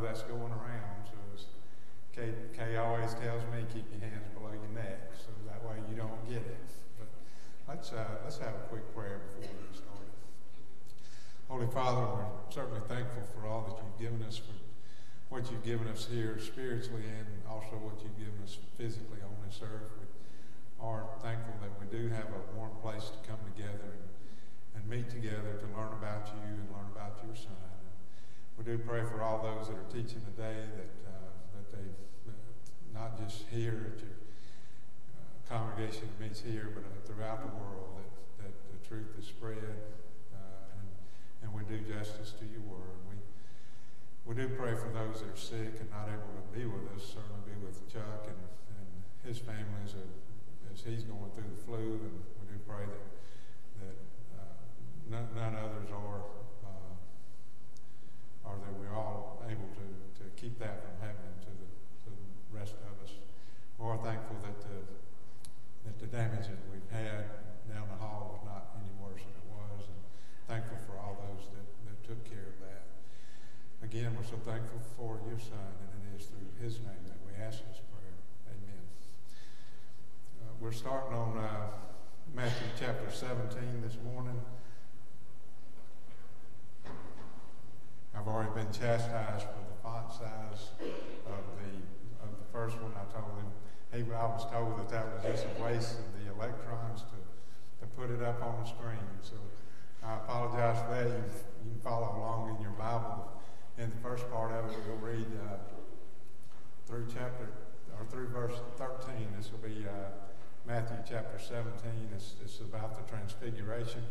know that's going around. So as Kay, Kay always tells me, keep your hands below your neck, so that way you don't get it. But let's uh, let's have a quick prayer before we get started. Holy Father, we're certainly thankful for all that you've given us for what you've given us here spiritually and also what you've given us physically on this earth. We are thankful that we do have a warm place to come together and, and meet together to learn about you and learn about your son. We do pray for all those that are teaching today that, uh, that they, uh, not just here at your uh, congregation that meets here, but uh, throughout the world, that, that the truth is spread uh, and, and we do justice to your word. We we do pray for those that are sick and not able to be with us. Certainly be with Chuck and, and his family as, a, as he's going through the flu. And we do pray that, that uh, none, none, others are, or that we're all able to, to keep that from happening to the, to the rest of us. We're thankful that the, that the damage that we've had down the hall was not any worse than it was. And thankful for all those that, that took care of that. Again, we're so thankful for your Son, and it is through his name that we ask this prayer. Amen. Uh, we're starting on uh, Matthew chapter 17 this morning. I've already been chastised for the font size of the of the first one. I told him, he, I was told that that was just a waste of the electrons to, to put it up on the screen. So I apologize for that. You, you can follow along in your Bible in the first part of it, we'll read uh, through chapter, or through verse 13. This will be uh, Matthew chapter 17. It's, it's about the transfiguration.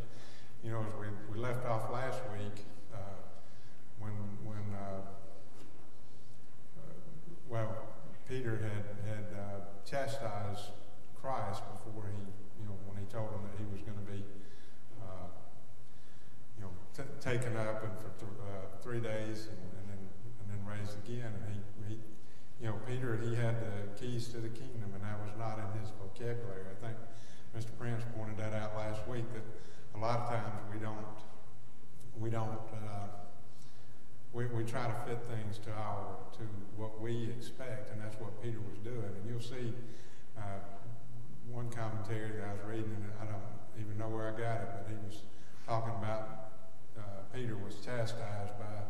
You know, as we, we left off last week, when, when uh, uh, well, Peter had, had uh, chastised Christ before he, you know, when he told him that he was going to be you know t- taken up and for th- uh, three days and, and, then and then raised again. And he, he, you know, Peter, he had the keys to the kingdom, and that was not in his vocabulary. I think Mr. Prince pointed that out last week that a lot of times we don't we don't uh, we, we try to fit things to our to what we expect, and that's what Peter was doing. And you'll see uh, one commentary that I was reading, and I don't even know where I got it, but he was talking about Peter was chastised by,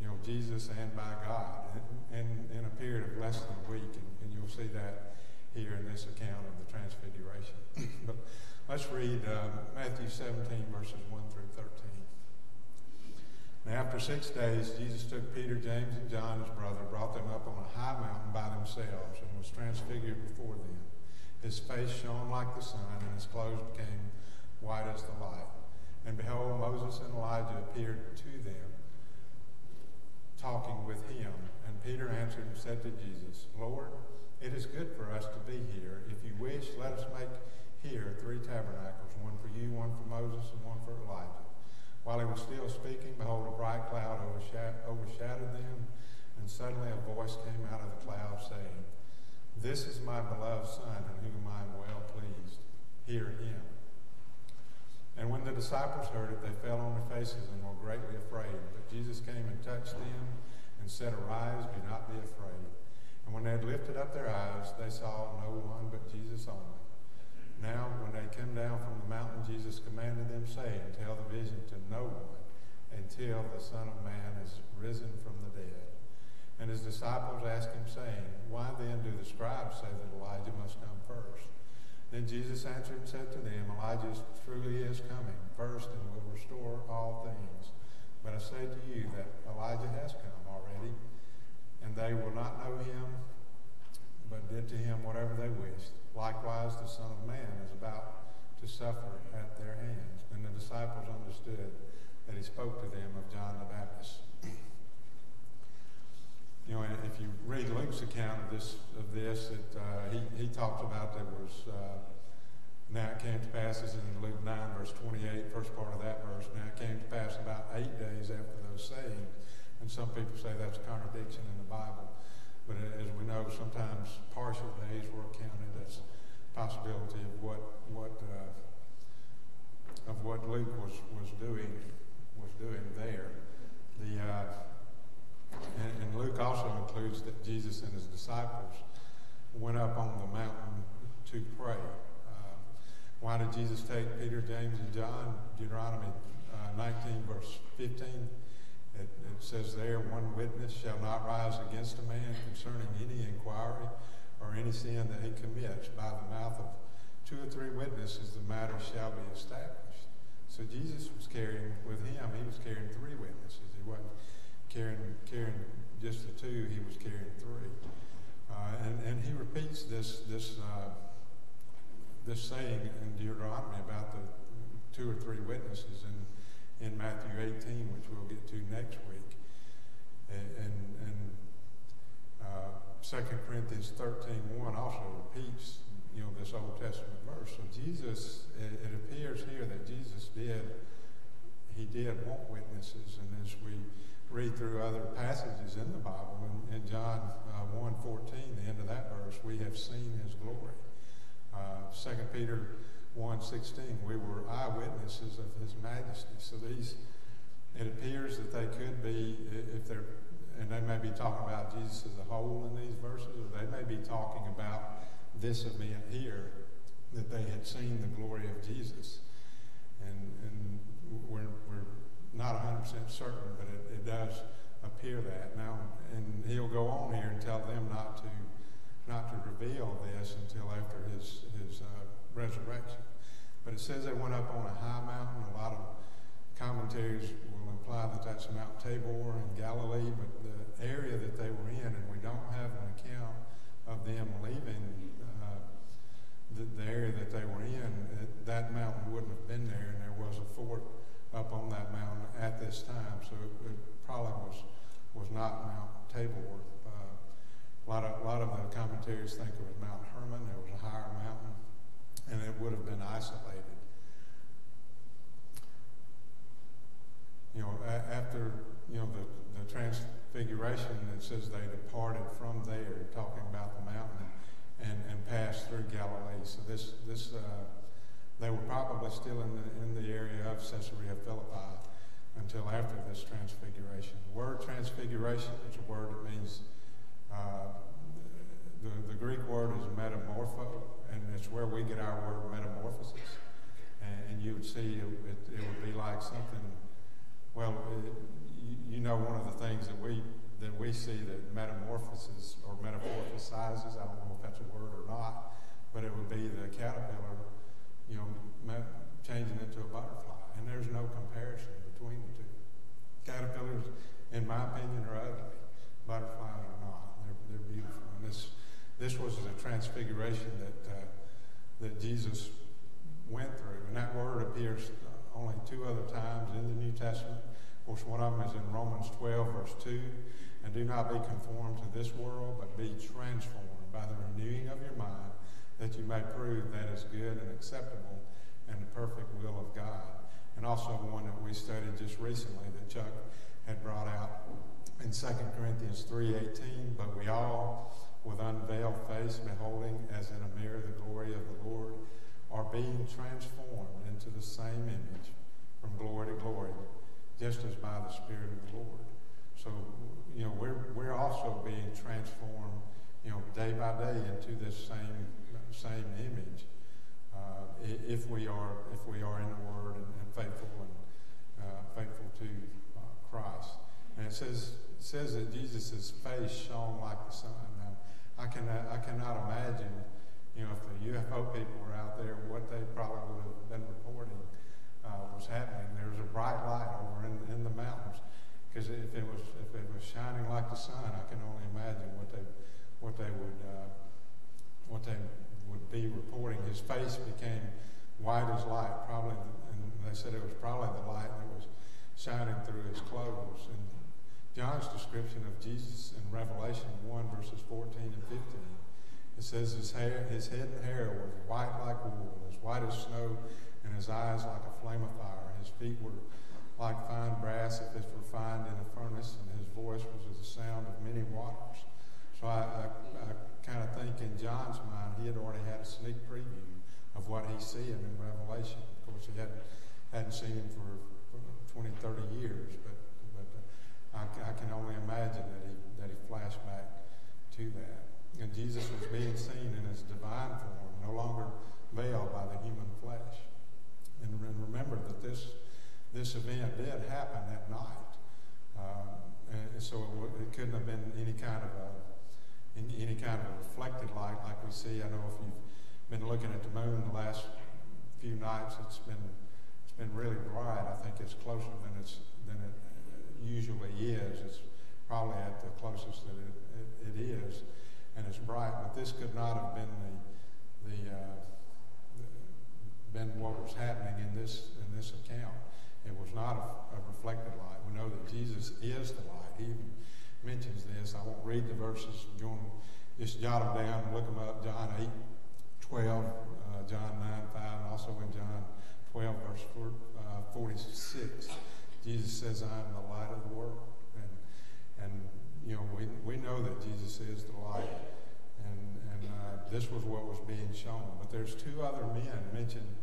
you know, Jesus and by God in, in a period of less than a week. And, and you'll see that here in this account of the Transfiguration. but let's read uh, Matthew 17, verses 1 through 13. Now, after six days, Jesus took Peter, James, and John, his brother, brought them up on a high mountain by themselves, and was transfigured before them. His face shone like the sun, and his clothes became white as the light. And behold, Moses and Elijah appeared to them, talking with him. And Peter answered and said to Jesus, Lord, it is good for us to be here. If you wish, let us make here three tabernacles, one for you, one for Moses, and one for Elijah. While he was still speaking, behold, a bright cloud overshadowed them, and suddenly a voice came out of the cloud saying, This is my beloved Son, in whom I am well pleased. Hear him. And when the disciples heard it, they fell on their faces and were greatly afraid. But Jesus came and touched them and said, Arise, do not be afraid. And when they had lifted up their eyes, they saw no one but Jesus only. Now, when they come down from the mountain, Jesus commanded them, saying, Tell the vision to no one until the Son of Man is risen from the dead. And his disciples asked him, saying, Why then do the scribes say that Elijah must come first? Then Jesus answered and said to them, Elijah truly is coming first and will restore all things. But I say to you that Elijah has come already, and they will not know him, but did to him whatever they wished. Likewise, the Son of Man is about to suffer at their hands. And the disciples understood that he spoke to them of John the Baptist. You know, if you read Luke's account of this, of this, it, uh, he, he talks about there was, uh, now it came to pass, this is in Luke 9, verse 28, first part of that verse. Now it came to pass about eight days after those sayings. And some people say that's a contradiction in the Bible. But as we know, sometimes partial days were counted as possibility of what, what, uh, of what Luke was, was doing, was doing there. The, uh, and, and, Luke also includes that Jesus and his disciples went up on the mountain to pray. Uh, why did Jesus take Peter, James, and John? Deuteronomy uh, 19, verse 15. It, it, says there, one witness shall not rise against a man concerning any inquiry or any sin that he commits. By the mouth of two or three witnesses, the matter shall be established. So Jesus was carrying, with him, he was carrying three witnesses. He wasn't carrying, carrying just the two, he was carrying three. Uh, and, and he repeats this, this, uh, this saying in Deuteronomy about the two or three witnesses in, in Matthew 18, which we'll get to next week. And, and, and uh, 2 Corinthians 13, 1 also repeats, you know, this Old Testament verse. So Jesus, it, it appears here that Jesus did, he did want witnesses. And as we read through other passages in the Bible, in, in John uh, 1 14, the end of that verse, we have seen his glory. Uh, 2 Peter 1 16, we were eyewitnesses of his majesty. So these, it appears that they could be, if they're, and they may be talking about Jesus as a whole in these verses, or they may be talking about this event here, that they had seen the glory of Jesus. And, and we're, we're not 100% certain, but it, it does appear that. Now, and he'll go on here and tell them not to not to reveal this until after his, his uh, resurrection. But it says they went up on a high mountain. A lot of commentaries will imply that that's Mount Tabor in Galilee, but the area that they were in, and we don't have an account of them leaving uh, the, the, area that they were in, it, that mountain wouldn't have been there, and there was a fort up on that mountain at this time. So it, it probably was was not Mount Tabor. Uh, a lot of a lot of the commentaries think it was Mount Hermon. It was a higher mountain, and it would have been isolated. You know, after you know the the transfiguration, it says they departed from there, talking about the mountain, and and passed through Galilee. So this this. Uh, they were probably still in the, in the area of Caesarea Philippi until after this transfiguration. The word transfiguration is a word that means, uh, the, the Greek word is metamorpho, and it's where we get our word metamorphosis. And, and you would see it, it, it, would be like something, well, it, you, you know one of the things that we that we see that metamorphosis or metamorphosizes, I don't know if that's a word or not, but it would be the caterpillar you know, changing into a butterfly. And there's no comparison between the two. Caterpillars, in my opinion, are ugly. Butterflies are not. They're, they're beautiful. And this, this was a transfiguration that, uh, that Jesus went through. And that word appears only two other times in the New Testament. Of course, one of them is in Romans 12, verse 2. And do not be conformed to this world, but be transformed by the renewing of your mind that you may prove that is good and acceptable and the perfect will of God. And also one that we studied just recently that Chuck had brought out in 2 Corinthians 3.18, but we all, with unveiled face, beholding as in a mirror the glory of the Lord, are being transformed into the same image from glory to glory, just as by the Spirit of the Lord. So, you know, we're, we're also being transformed, you know, day by day into this same same image uh, if we are if we are in the Word and, and faithful and uh, faithful to uh, Christ. And it says it says that Jesus' face shone like the sun. I can I cannot imagine, you know, if the UFO people were out there, what they probably would have been reporting uh, was happening. There was a bright light over in, in the mountains. Because if it was if it was shining like the sun, I can only imagine what they what they would uh, TV reporting, his face became white as light. Probably, and they said it was probably the light that was shining through his clothes. And John's description of Jesus in Revelation 1, verses 14 and 15, it says his hair, his head and hair were white like wool, as white as snow, and his eyes like a flame of fire. His feet were like fine brass if it were refined in a furnace, and his voice was as the sound of many waters. So I, I, I kind of think in John's mind, he had already had a sneak preview of what he's seeing in Revelation. Of course, he hadn't, hadn't seen him for, for 20, 30 years, but, I, I can only imagine that he, that he flashed back to that. And Jesus was being seen in his divine form, no longer veiled by the human flesh. And, remember that this, this event did happen at night. Um, and so it, it, couldn't have been any kind of a any kind of reflected light like we see. I know if you've been looking at the moon the last few nights, it's been it's been really bright. I think it's closer than it's than it usually is. It's probably at the closest that it, it, it is, and it's bright. But this could not have been the the uh, been what was happening in this in this account. It was not a, a reflected light. We know that Jesus is the light. He even mentions this. I won't read the verses. You just jot them down and look them up. John 8, 12, uh, John 9, 5, and also in John 12, verse uh, 46. Jesus says, I am the light of the world. And, and you know, we, we know that Jesus is the light. And, and uh, this was what was being shown. But there's two other men mentioned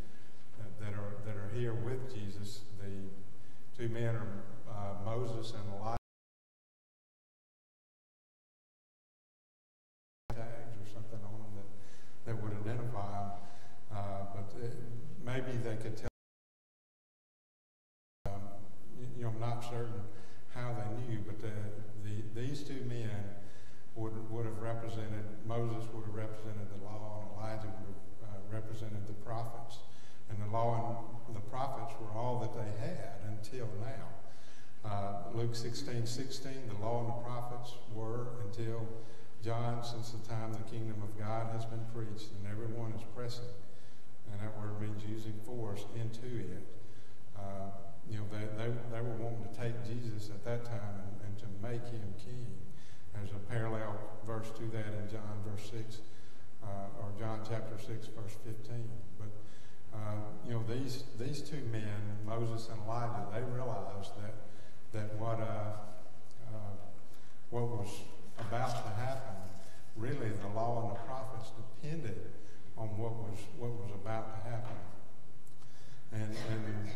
that, that are, that are here with Jesus. The two men are uh, Moses and Elijah. that would identify them. Uh, but it, maybe they could tell. Um, you know, I'm not certain how they knew, but the, the, these two men would, would have represented, Moses would have represented the law, and Elijah would have uh, represented the prophets. And the law and the prophets were all that they had until now. Uh, Luke 16, 16, the law and the prophets were until John, since the time the kingdom of God has been preached, and everyone is pressing, and that word means using force into it. Uh, you know, they, they, they were wanting to take Jesus at that time and, and to make him king. There's a parallel verse to that in John verse 6, uh, or John chapter 6, verse 15. But, uh, you know, these, these two men, Moses and Elijah, they realized that, that what, uh, uh what was about to happen, really the law and the prophets depended on what was what was about to happen. And, and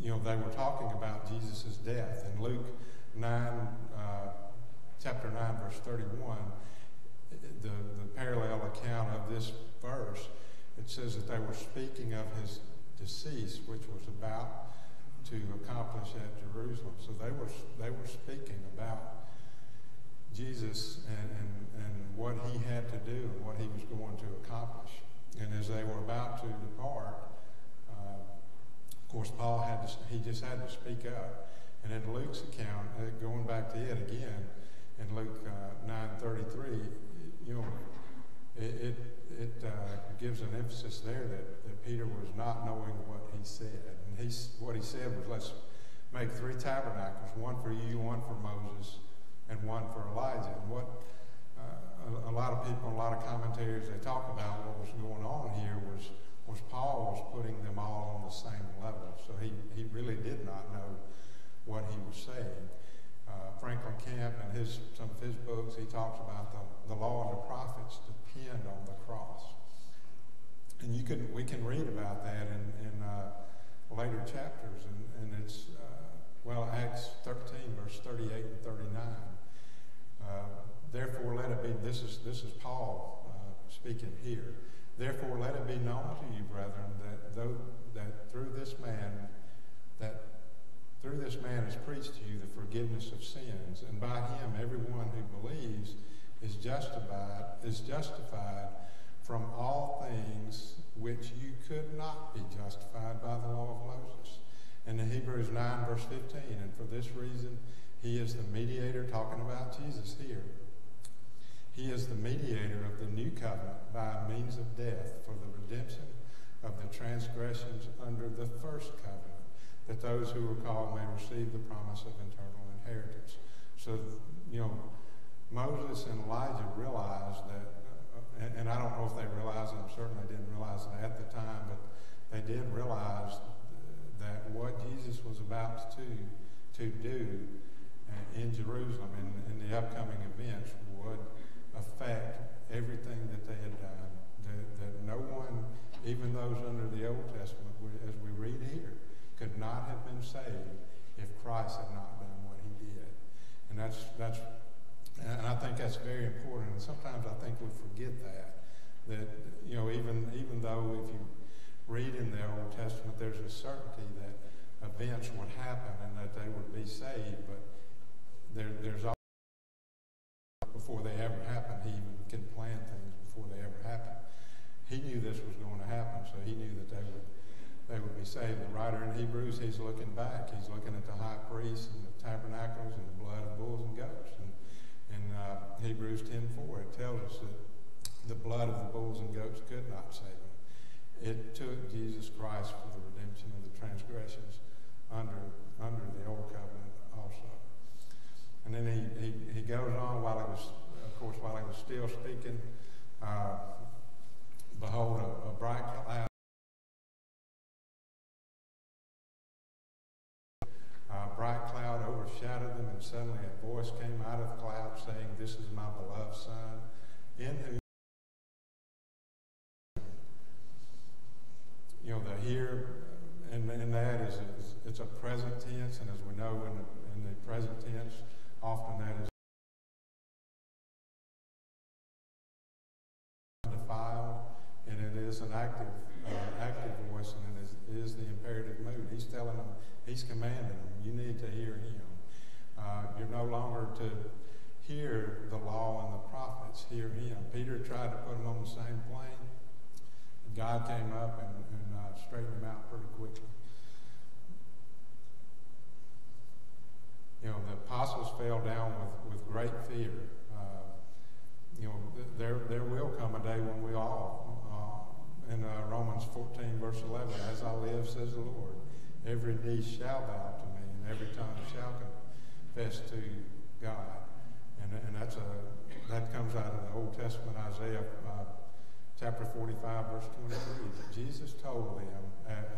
you know, they were talking about Jesus' death. In Luke 9, uh, chapter 9, verse 31, the, the parallel account of this verse, it says that they were speaking of his decease, which was about to accomplish at Jerusalem. So they were, they were speaking about Jesus and, and, and what he had to do and what he was going to accomplish. And as they were about to depart, course, Paul had to, he just had to speak up. And in Luke's account, uh, going back to it again, in Luke uh, 9.33, you know, it, it, it uh, gives an emphasis there that, that Peter was not knowing what he said. And he, what he said was, let's make three tabernacles, one for you, one for Moses, and one for Elijah. And what uh, a, a, lot of people, a lot of commentators, they talk about what was going on here was Paul was putting them all on the same level. So he, he really did not know what he was saying. Uh, Franklin Camp in his some of his books, he talks about the, the law and the prophets depend on the cross. And you can we can read about that in, in uh, later chapters, and, and it's uh, well Acts 13 verse 38 and 39. Uh, therefore, let it be, this is, this is Paul uh, speaking here. Therefore, let it be known to you, brethren, that though that through this man, that through this man is preached to you the forgiveness of sins, and by him everyone who believes is justified is justified from all things which you could not be justified by the law of Moses. And in Hebrews 9, verse 15, and for this reason he is the mediator talking about Jesus here. He is the mediator of the new covenant by means of death for the redemption of the transgressions under the first covenant, that those who are called may receive the promise of eternal inheritance. So, you know, Moses and Elijah realized that, uh, and, and, I don't know if they realized, and I'm certain they didn't realize it at the time, but they did realize that what Jesus was about to, to do uh, in Jerusalem in, in the upcoming events would affect everything that they had done. That, that no one, even those under the Old Testament, as we read here, could not have been saved if Christ had not done what he did. And that's, that's and I think that's very important. And sometimes I think we forget that. That, you know, even, even though if you read in the Old Testament, there's a certainty that events would happen and that they would be saved, but there, there's before they ever happen, he even can plan things before they ever happen. He knew this was going to happen, so he knew that they would they would be saved. The writer in Hebrews, he's looking back. He's looking at the high priest and the tabernacles and the blood of bulls and goats. And in uh, Hebrews 10.4, it tells us that the blood of the bulls and goats could not save them. It took Jesus Christ for the redemption of the transgressions under, under the old covenant. And then he, he, he goes on while he was, of course, while he was still speaking, uh, behold, a, a bright cloud bright cloud overshadowed them, and suddenly a voice came out of the cloud saying, This is my beloved Son, in whom you know, the here and, and that is, is, it's a present tense, and as we know in the, in the present tense, often that is defiled, and it is an active uh, active voice, and it is, it is the imperative mood. He's telling them, he's commanding them, you need to hear him. Uh, you're no longer to hear the law and the prophets, hear him. Peter tried to put them on the same plane. God came up and, and uh, straightened him out pretty quickly. You know, the apostles fell down with, with great fear. Uh, you know, there, there will come a day when we all, uh, in uh, Romans 14, verse 11, as I live, says the Lord, every knee shall bow to me, and every tongue shall confess to God. And, and that's a, that comes out of the Old Testament, Isaiah uh, chapter 45, verse 23. Jesus told them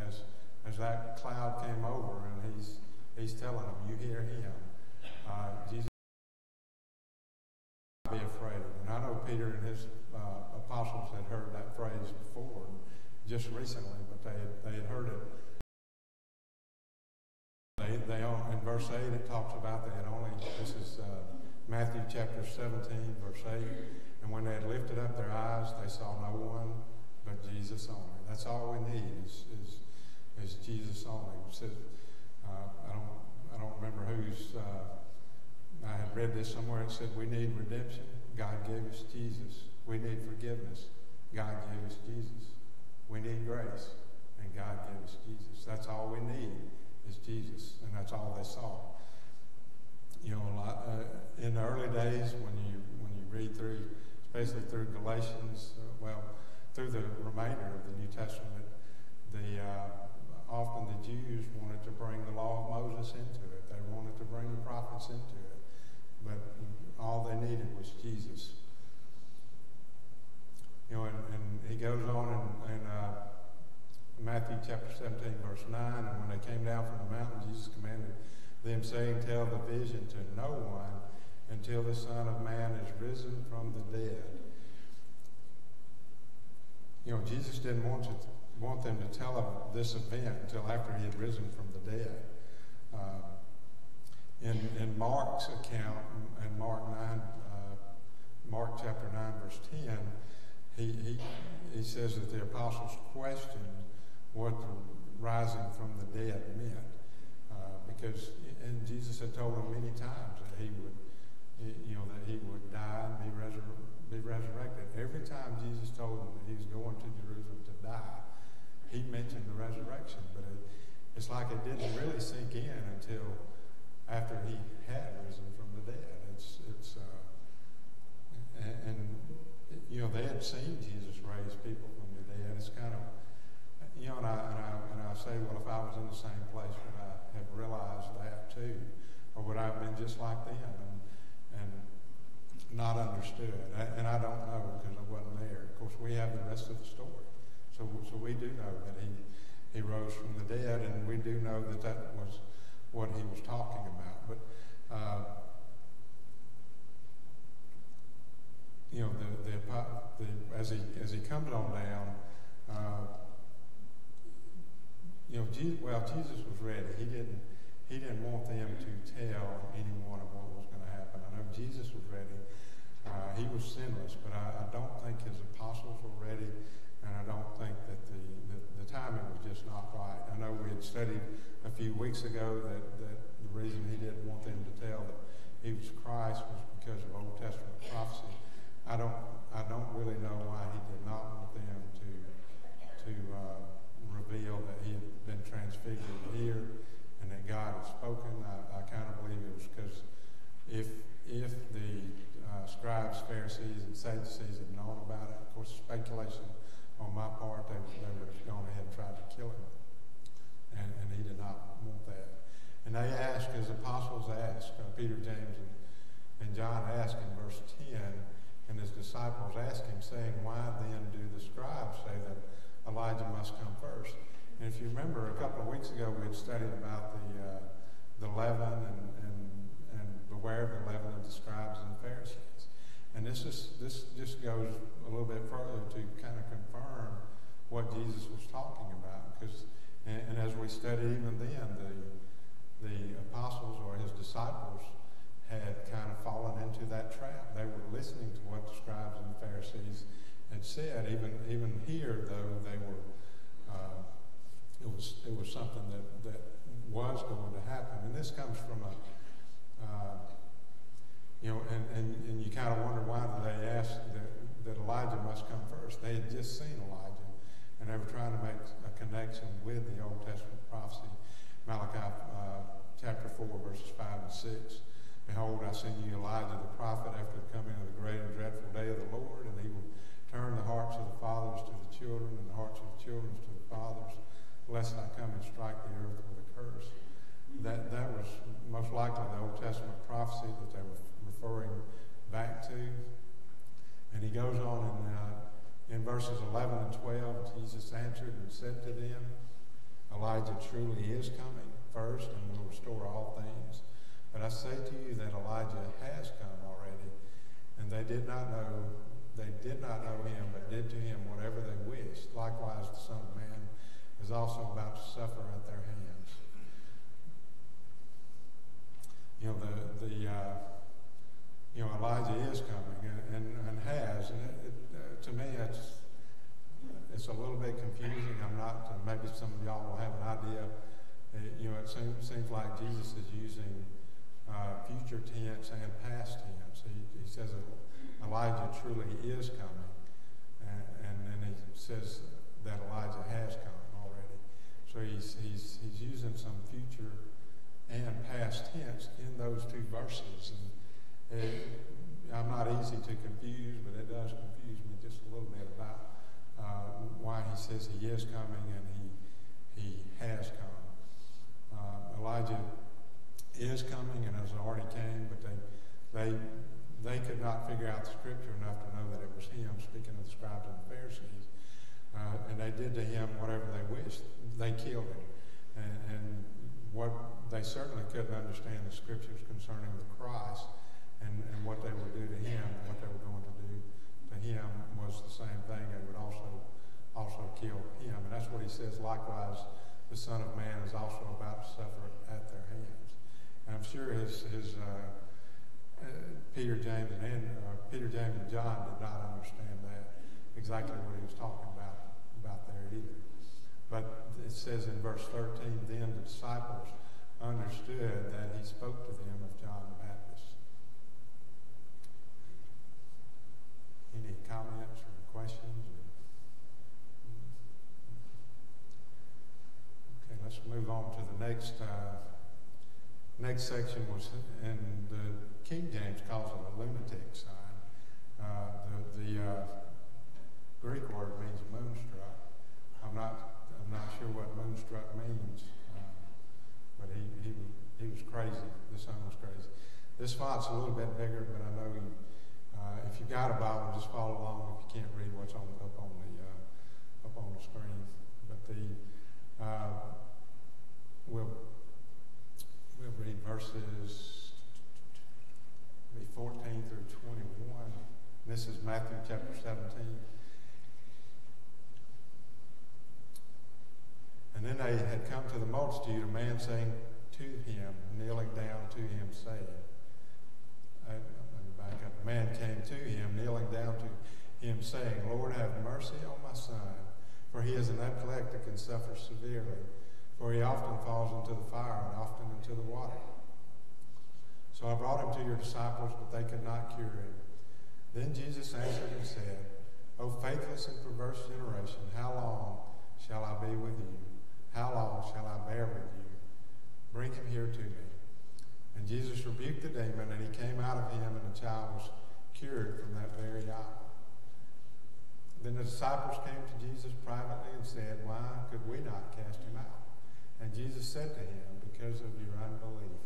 as, as that cloud came over, and he's, he's telling them, you hear him. Uh, Jesus be afraid. And I know Peter and his uh, apostles had heard that phrase before, just recently, but they had, they had heard it they, they in verse 8, it talks about they had only, this is uh, Matthew chapter 17, verse 8. And when they had lifted up their eyes, they saw no one but Jesus only. That's all we need is, is, is Jesus only. It says, I, don't, I don't remember whose, uh, I had read this somewhere. It said, we need redemption. God gave us Jesus. We need forgiveness. God gave us Jesus. We need grace. And God gave us Jesus. That's all we need is Jesus, and that's all they saw. You know, lot, uh, in the early days when you when you read through, especially through Galatians, uh, well, through the remainder of the New Testament, the uh, often the Jews wanted to bring the law of Moses into it. They wanted to bring the prophets into it, but all they needed was Jesus. You know, and, and he goes on in, and uh, Matthew chapter 17, verse 9. And when they came down from the mountain, Jesus commanded them, saying, Tell the vision to no one until the Son of Man is risen from the dead. You know, Jesus didn't want, you to, want them to tell them this event until after he had risen from the dead. Uh, in, in Mark's account, in Mark 9, uh, Mark chapter 9, verse 10, he, he, he says that the apostles questioned what the rising from the dead meant. Uh, because, and Jesus had told them many times that he would, you know, that he would die and be, resur- be resurrected. Every time Jesus told them that he was going to Jerusalem to die, he mentioned the resurrection. But it, it's like it didn't really sink in until after he had risen from the dead. It's, it's, uh, and, and you know they had seen Jesus raise people from the dead. It's kind of, you know, and I, and I, and I say, well, if I was in the same place, would I have realized that too? Or would I have been just like them and, and not understood? And I don't know because I wasn't there. Of course, we have the rest of the story. So, so we do know that he, he rose from the dead, and we do know that that was what he was talking about. But, uh, you know, the, the, the, as, he, as he comes on down, uh, you know, Jesus, well, Jesus was ready. He didn't, he didn't want them to tell anyone of what was going to happen. I know Jesus was ready. Uh, he was sinless, but I, I don't think his apostles were ready, and I don't think that the, the, the timing was just not right. I know we had studied a few weeks ago that, that the reason he didn't want them to tell that he was Christ was because of Old Testament prophecy. I don't, I don't really know why he did not want them to, to uh, reveal that he had been transfigured here and that God had spoken. I, I kind of believe it was because if, if the uh, scribes, Pharisees, and Sadducees had known about it, of course, speculation on my part, they, they would have gone ahead and tried to kill him. And, and he did not want that. And they asked, as apostles asked, uh, Peter, James, and, and John asked in verse 10, and his disciples asked him, saying, Why then do the scribes say that Elijah must come first? And if you remember, a couple of weeks ago we had studied about the, uh, the leaven and, and, and beware of the leaven of the scribes and the Pharisees. And this, is, this just goes a little bit further to kind of confirm what Jesus was talking about. Because, and, and as we study even then, the, the apostles or his disciples had kind of fallen into that trap. They were listening to what the scribes and the Pharisees had said. Even even here, though, they were. Uh, it was it was something that that was going to happen, and this comes from a. Uh, you know, and, and, and you kind of wonder why they asked that, that Elijah must come first. They had just seen Elijah, and they were trying to make a connection with the Old Testament prophecy. Malachi uh, chapter 4, verses 5 and 6. Behold, I send you Elijah the prophet after the coming of the great and dreadful day of the Lord, and he will turn the hearts of the fathers to the children and the hearts of the children to the fathers, lest I come and strike the earth with a curse. That, that was most likely the Old Testament prophecy that they were referring back to. And he goes on in, uh, in verses 11 and 12, Jesus answered and said to them, Elijah truly is coming first and will restore all things. But I say to you that Elijah has come already, and they did not know, they did not know him, but did to him whatever they wished. Likewise, the Son of Man is also about to suffer at their hands. You know, the, the uh, you know, Elijah is coming and, and, and has, and it, it, uh, to me, it's, it's a little bit confusing. I'm not, uh, maybe some of y'all will have an idea. It, you know, it seems, seems like Jesus is using uh, future tense and past tense. He, he says Elijah truly is coming, and, and then he says that Elijah has come already. So he's, he's, he's using some future and past tense in those two verses. And it, I'm not easy to confuse, but it does confuse me just a little bit about uh, why he says he is coming and he, he has come. Uh, Elijah is coming and has already came, but they, they, they could not figure out the scripture enough to know that it was him, speaking of the scribes and the Pharisees. Uh, and they did to him whatever they wished. They killed him. And, and what they certainly couldn't understand the scriptures concerning the Christ and, and what they would do to him and what they were going to do to him was the same thing. They would also also kill him. And that's what he says. Likewise, the Son of Man is also about to suffer at their hands. And I'm sure his, his uh, uh, Peter, James, and uh, Peter, James, and John did not understand that exactly what he was talking about about there either. But it says in verse 13, then the disciples understood that he spoke to them of John the Baptist. Any comments or questions? Or... Okay, let's move on to the next. Uh, Next section was, and the King James calls it a lunatic sign. Uh, the the uh, Greek word means moonstruck. I'm not, I'm not sure what moonstruck means, uh, but he, he, he was crazy. This son was crazy. This font's a little bit bigger, but I know you, uh, if you've got a Bible, just follow along if you can't read what's on, up on the, uh, up on the screen. But the, uh, we'll, we'll read verses be 14 through 21. This is Matthew chapter 17. And then they had come to the multitude, a man saying to him, kneeling down to him, saying, up. A man came to him, kneeling down to him, saying, Lord, have mercy on my son, for he is an epileptic and suffers severely. For he often falls into the fire and often into the water. So I brought him to your disciples, but they could not cure him. Then Jesus answered and said, O faithless and perverse generation, how long shall I be with you? How long shall I bear with you? Bring him here to me. And Jesus rebuked the demon, and he came out of him, and the child was cured from that very hour. Then the disciples came to Jesus privately and said, Why could we not cast him out? And Jesus said to him, Because of your unbelief.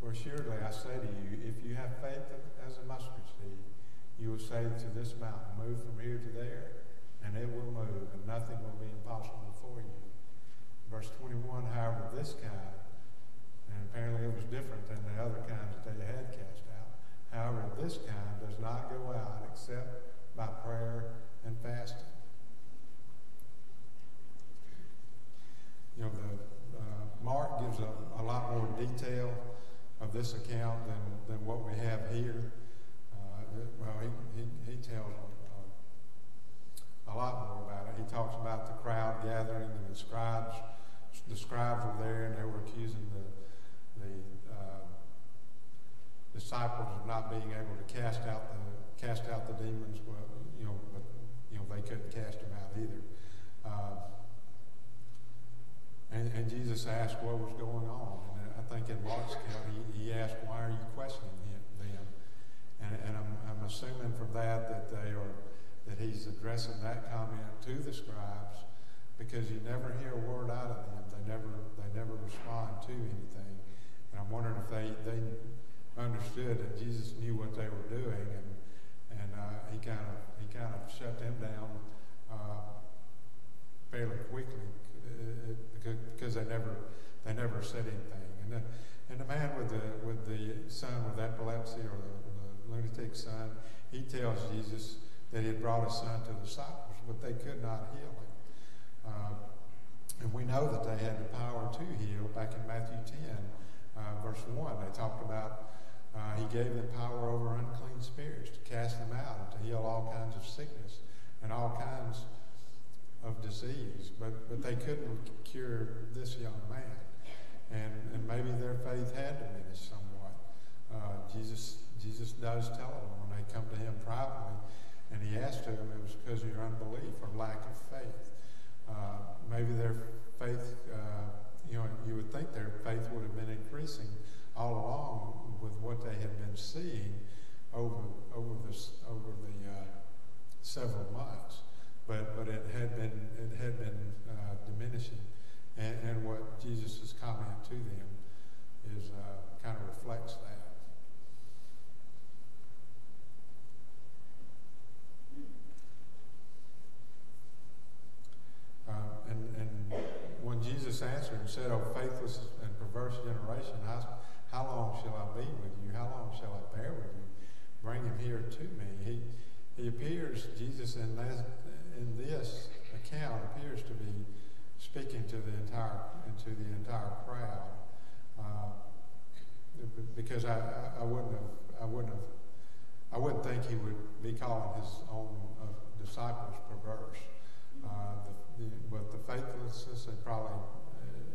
For assuredly I say to you, if you have faith as a mustard seed, you will say to this mountain, Move from here to there, and it will move, and nothing will be impossible for you. Verse 21, however, this kind, and apparently it was different than the other kinds that they had cast out. However, this kind does not go out except by prayer and fasting. You know, the uh, Mark gives a, a lot more detail of this account than, than what we have here. Uh, well, he, he, he tells uh, a lot more about it. He talks about the crowd gathering and the scribes. The scribes were there and they were accusing the, the uh, disciples of not being able to cast out the cast out the demons. Well, you know, but you know they couldn't cast them out either. Uh, and, and Jesus asked what was going on. And I think in Mark's account, he, he asked, why are you questioning him then? And, and I'm, I'm assuming from that that they are, that he's addressing that comment to the scribes because you never hear a word out of them. They never, they never respond to anything. And I'm wondering if they, they understood that Jesus knew what they were doing and, and uh, he kind of, he kind of shut them down uh, fairly quickly uh, because they never, they never said anything. And the, and the man with the, with the son with epilepsy or the, the lunatic son, he tells Jesus that he had brought his son to the disciples, but they could not heal him. Uh, and we know that they had the power to heal back in Matthew 10, uh, verse 1. They talked about uh, he gave them power over unclean spirits to cast them out and to heal all kinds of sickness and all kinds of disease. But, but they couldn't cure this young man and, and maybe their faith had diminished somewhat. Uh, Jesus, Jesus does tell them when they come to him privately, and he asked them, it was because of your unbelief or lack of faith. Uh, maybe their faith, uh, you know, you would think their faith would have been increasing all along with what they had been seeing over over this over the uh, several months, but but it had been it had been uh, diminishing and, and what Jesus' comment to them is uh, kind of reflects that. Uh, and, and Jesus answered and said, Oh, faithless and perverse generation, how, how long shall I be with you? How long shall I bear with you? Bring him here to me. He, he appears, Jesus in this, in this account appears to be speaking to the entire to the entire crowd uh, because I, I, I, wouldn't have I wouldn't have I wouldn't think he would be calling his own uh, disciples perverse. Uh, the, but the faithlessness it probably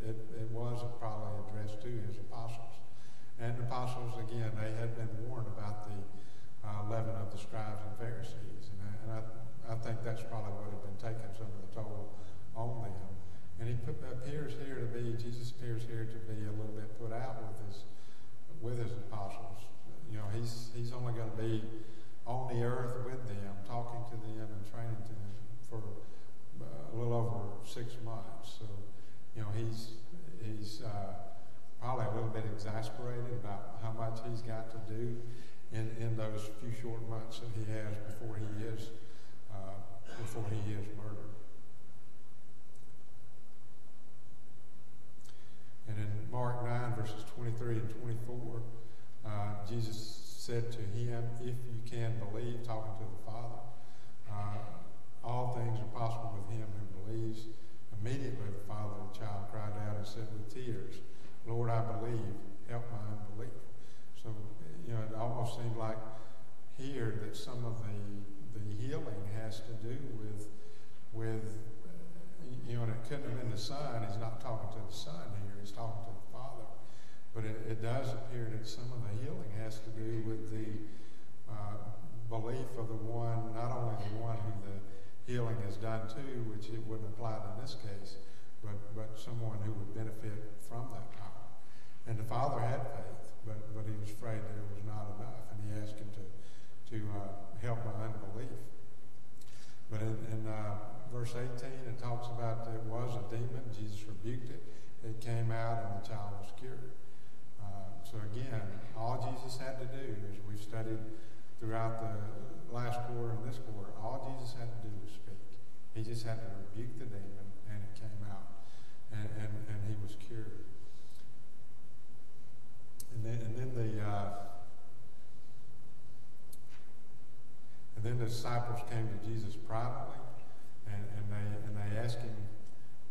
it, it was probably addressed to his apostles. And the apostles again they had been warned about the uh, leaven of the scribes and Pharisees, and I, and I, I think that's probably what had been taking some of the toll on them. And he put, appears here to be, Jesus appears here to be a little bit put out with his, with his apostles. You know, he's, he's only going to be on the earth with them, talking to them and training to them, for uh, a little over six months. So, you know, he's he's uh, probably a little bit exasperated about how much he's got to do in, in those few short months that he has before he is uh, before he is murdered. And in Mark 9, verses 23 and 24, uh, Jesus said to him, If you can believe, talking to the Father, uh, all things are possible with him who believes. Immediately the father and the child cried out and said with tears, Lord, I believe, help my unbelief. So, you know, it almost seemed like here that some of the, the healing has to do with, with you know, and it couldn't have been the son. He's not talking to the son here. He's talking to the father. But it, it does appear that some of the healing has to do with the uh, belief of the one, not only the one who the healing is done to, which it wouldn't apply in this case, but, but someone who would benefit from that power. And the father had faith, but, but he was afraid that it was not enough, and he asked him to, to uh, help my unbelief. But in, in uh, verse 18, it talks about it was a demon. Jesus rebuked it. It came out, and the child was cured. Uh, so again, all Jesus had to do, as we've studied throughout the last quarter and this quarter, all Jesus had to do was speak. He just had to rebuke the demon, and it came out, and, and, and he was cured. And then, and then the uh, and then the disciples came to Jesus privately, and, and they and they asked him,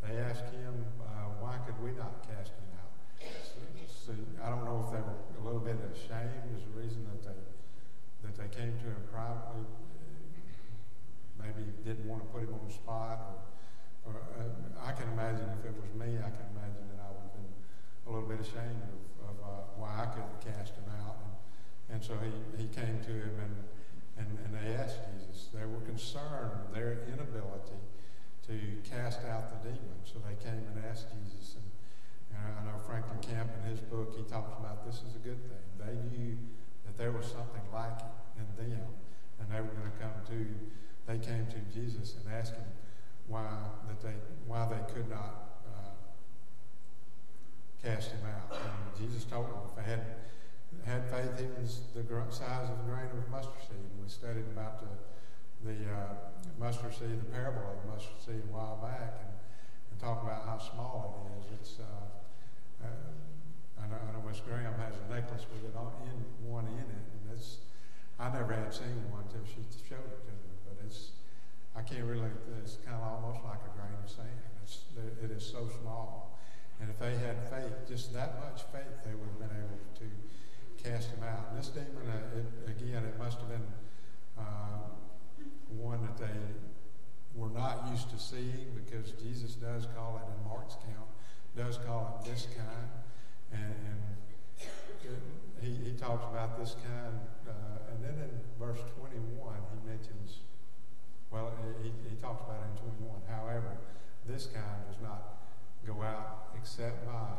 they asked him, uh, why could we not cast him out? So, so I don't know if they were a little bit ashamed is the reason that they that they came to him privately. Maybe didn't want to put him on the spot, or, or uh, I can imagine if it was me, I can imagine that I would have been a little bit ashamed of, of uh, why I couldn't cast him out. And, and so he, he came to him and, and, and they asked Jesus. They were concerned with their inability to cast out the demon. So they came and asked Jesus. And, and I know Franklin Camp in his book, he talks about this is a good thing. They knew that there was something lacking in them, and they were going to come to. They came to Jesus and asked him why that they why they could not uh, cast him out. And Jesus told them if they had had faith even the size of the grain of a mustard seed. And we studied about the the uh, mustard seed, the parable of the mustard seed a while back, and, and about how small it is. It's uh, uh, I know, I know Miss Graham has a necklace with it on, in one in it, and it's I never had seen one until she showed it to me. But it's I can't really. It's kind of almost like a grain of sand. It's it is so small, and if they had faith, just that much faith, they would have been able to cast him out. And this demon, uh, it, again, it must have been uh, one that they were not used to seeing because Jesus does call it in Mark's count, does call it this kind. And, and he, he talks about this kind. Uh, and then in verse 21, he mentions, well, he, he talks about it in 21. However, this kind does not go out except by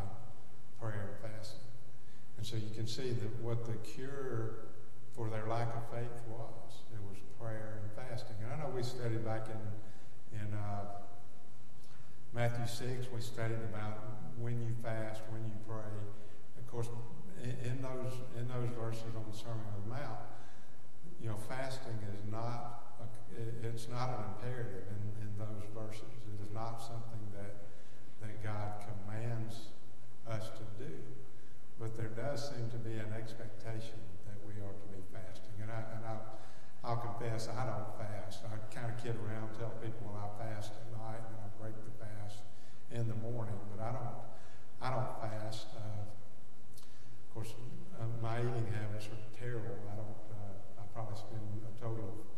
prayer and fasting. And so you can see that what the cure for their lack of faith was. It was prayer and fasting. And I know we studied back in in uh, Matthew 6, we studied about when you fast, when you pray. Of course, in, those in those verses on the Sermon on the Mount, you know, fasting is not a, it's not an imperative in, in those verses. It is not something that that God commands us to do. But there does seem to be an expectation that we are to be fasting. And I and I I'll confess I don't fast. I kind of kid around, tell people well, I fast at night and I break the in the morning, but I don't I don't fast. Uh, of course, uh, my eating habits are terrible. I don't. Uh, I probably spend a total of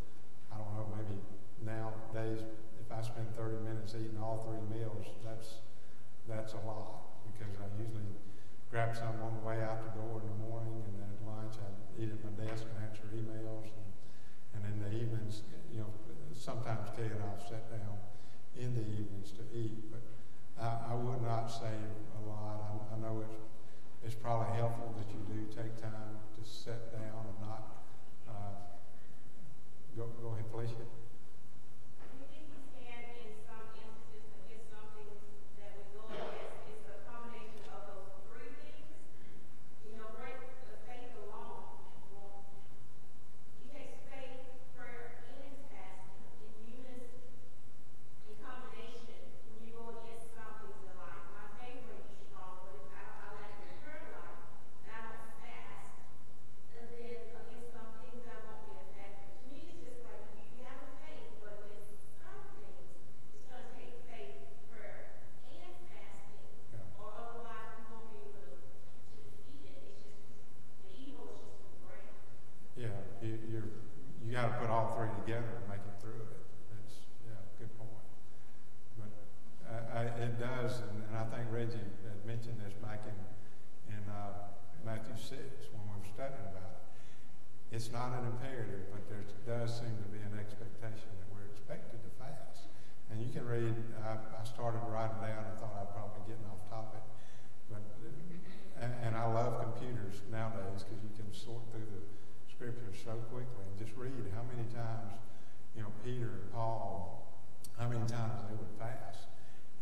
I don't know maybe nowadays if I spend 30 minutes eating all three meals, that's that's a lot because I usually grab some on the way out the door in the morning, and then at lunch I eat at my desk and answer emails. And, and in the evenings, you know, sometimes Kay and I'll sit down in the evenings to eat, but I, would not say a lot. I, I know it's, it's probably helpful that you do take time to sit down and not uh, go, go ahead, Felicia. sort through the scriptures so quickly and just read how many times, you know, Peter and Paul, how many times they would fast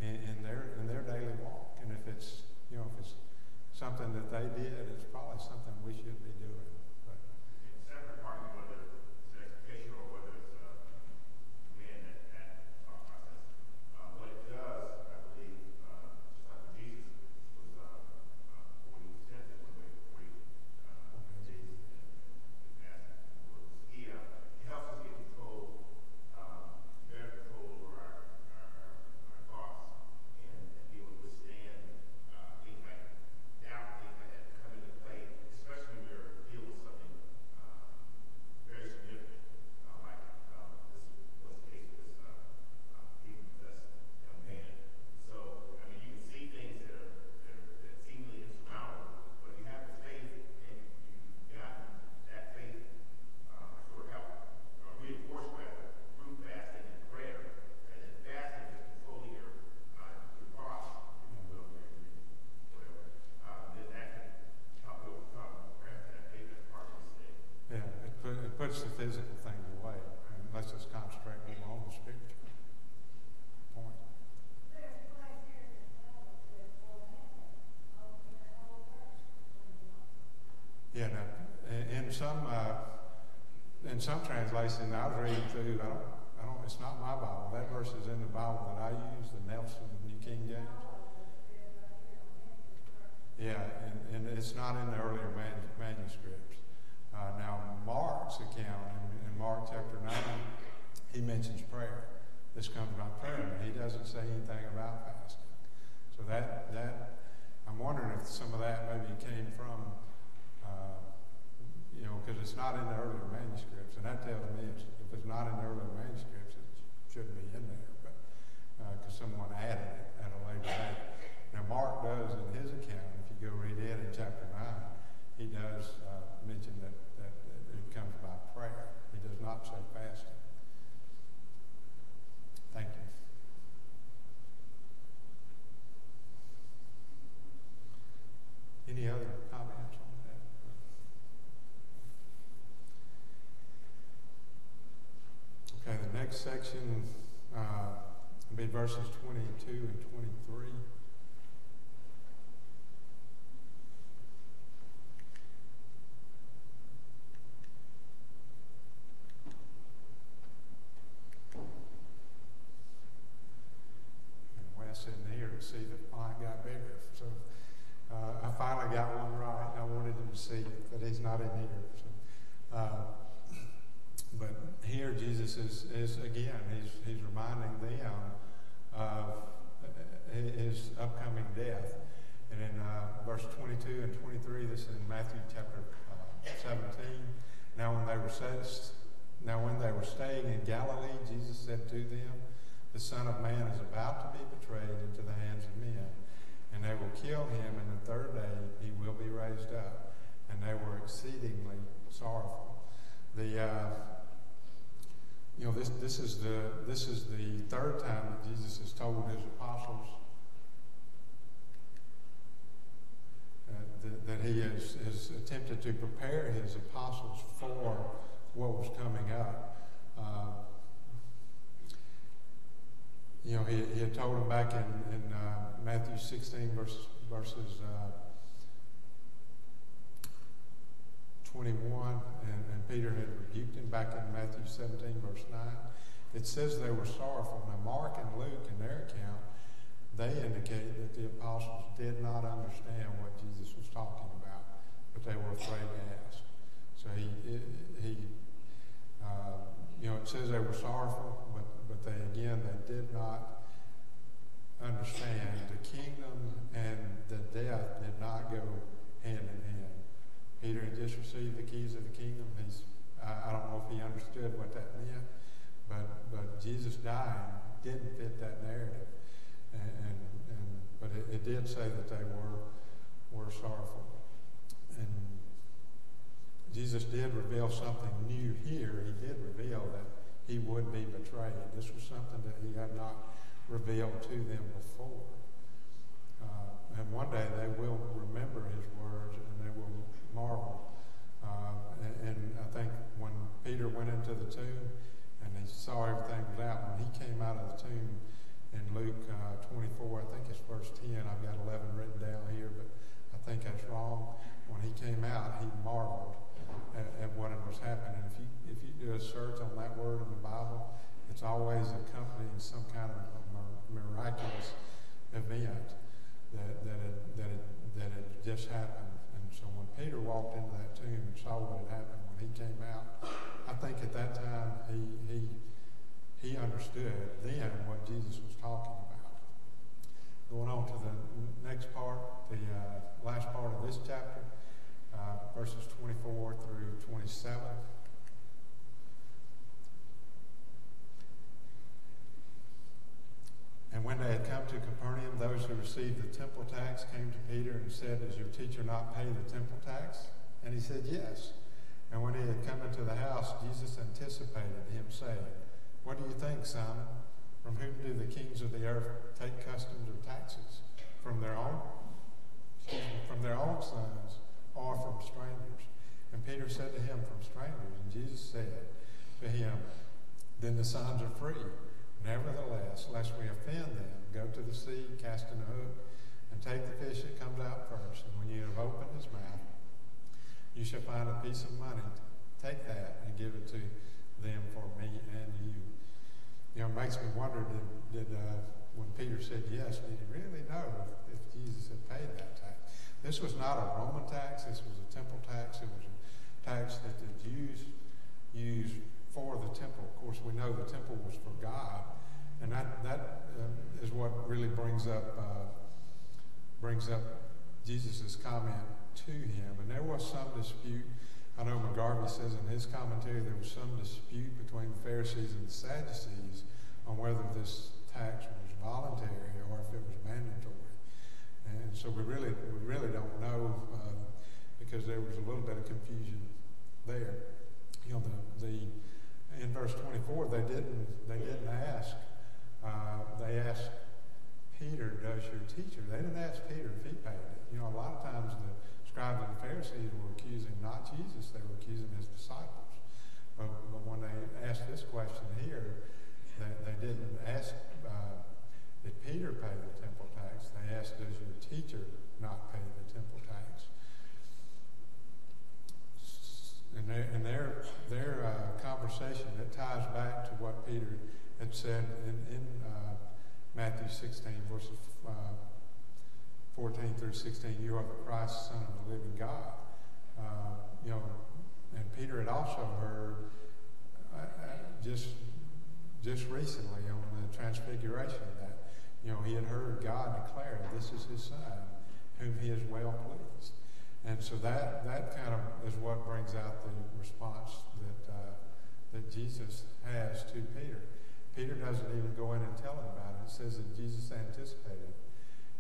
in, in their in their daily walk. And if it's you know, if it's something that they did, it's probably something we should be doing. It says they were sorrowful. Now, Mark and Luke, in their account, they indicate that the apostles did not understand what Jesus was talking about, but they were afraid to ask. So he, he uh, you know, it says they were sorrowful, but, but they, again, they did not understand the kingdom and did say that they were were sorrowful. And Jesus did reveal something new here. He did reveal that he would be betrayed. This was something that he had not revealed to them before. Uh, and one day they will remember his words and they will marvel. Uh, and, and I think when Peter went into the tomb and he saw everything was out, when he came out of the tomb in Luke uh, 24, I think it's verse 10, I've got 11 written down here, but I think that's wrong. When he came out, he marveled at, at what was happening. If you, if you do a search on that word in the Bible, it's always accompanying some kind of miraculous event that, that, had, that, had, that had just happened. And so when Peter walked into that tomb and saw what had happened when he came out, I think at that time he, he, he understood then what Jesus was talking about. Going on to the next part, the uh, last part of this chapter, uh, verses 24 through 27. And when they had come to Capernaum, those who received the temple tax came to Peter and said, Does your teacher not pay the temple tax? And he said, Yes. And when he had come into the house, Jesus anticipated him, saying, What do you think, Simon? From whom do the kings of the earth take customs or taxes? From their own? Me, From their own sons or from strangers? And Peter said to him, From strangers. And Jesus said to him, Then the sons are free. Nevertheless, lest we offend them, go to the sea, cast in a hook, and take the fish that comes out first. And when you have opened his mouth, you shall find a piece of money. Take that and give it to them for me and you. You know, makes me wonder, did, did uh, when Peter said yes, did he really know if, if Jesus had paid that tax? This was not a Roman tax. This was a temple tax. It was a tax that the Jews used for the temple. Of course, we know the temple was for God, and that that uh, is what really brings up uh, brings up Jesus' comment to him. And there was some dispute. I know McGarvey says in his commentary there was some dispute between the Pharisees and the Sadducees on whether this tax was voluntary or if it was mandatory. And so we really we really don't know uh, because there was a little bit of confusion there. You know, the the in verse 24 they didn't they didn't ask uh, they asked Peter, does your teacher? They didn't ask Peter if he paid it. You know, a lot of times the scribes and the Pharisees were accusing not Jesus, they were accusing his disciples. But, but when they asked this question here, they, they didn't ask, uh, did Peter pay the temple tax? They asked, does your teacher not pay the temple tax? And their, and their, their uh, conversation, it ties back to what Peter had said in, in uh, Matthew 16, verses uh, 14 through 16, you are the Christ, Son of the living God. Uh, you know, and Peter had also heard uh, uh, just just recently on the transfiguration that, you know, he had heard God declare, this is his son, whom he is well pleased. And so that, that kind of is what brings out the response that, uh, that Jesus has to Peter. Peter doesn't even go in and tell him about it. It says that Jesus anticipated.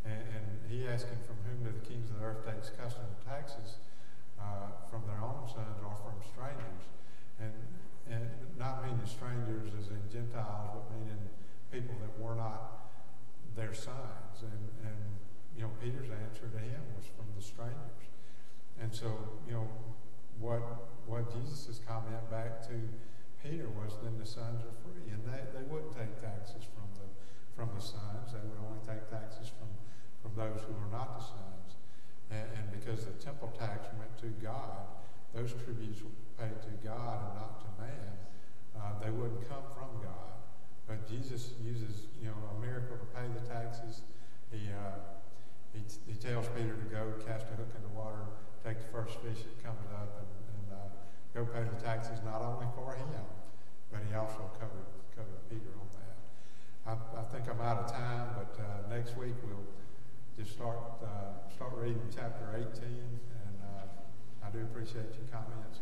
And, and he him from whom do the kings of the earth take custom and taxes, uh, from their own sons or from strangers. And, and not meaning strangers as in Gentiles, but meaning people that were not their sons. And, and you know, Peter's answer to him was from the strangers. And so, you know, what what Jesus' comment back to Peter was, then the sons are free. And they, they wouldn't take taxes from the from the sons. They would only take taxes from, from those who are not the sons. And, and because the temple tax went to God, those tributes were paid to God and not to man. Uh, they wouldn't come from God. But Jesus uses, you know, a miracle to pay the taxes. He, uh, he, he tells Peter to go cast a hook in the water, take the first fish that comes up, and, and uh, go pay the taxes not only for him, but he also covered, covered Peter on that. I, I think I'm out of time, but uh, next week we'll just start uh, start reading chapter 18, and uh, I do appreciate your comments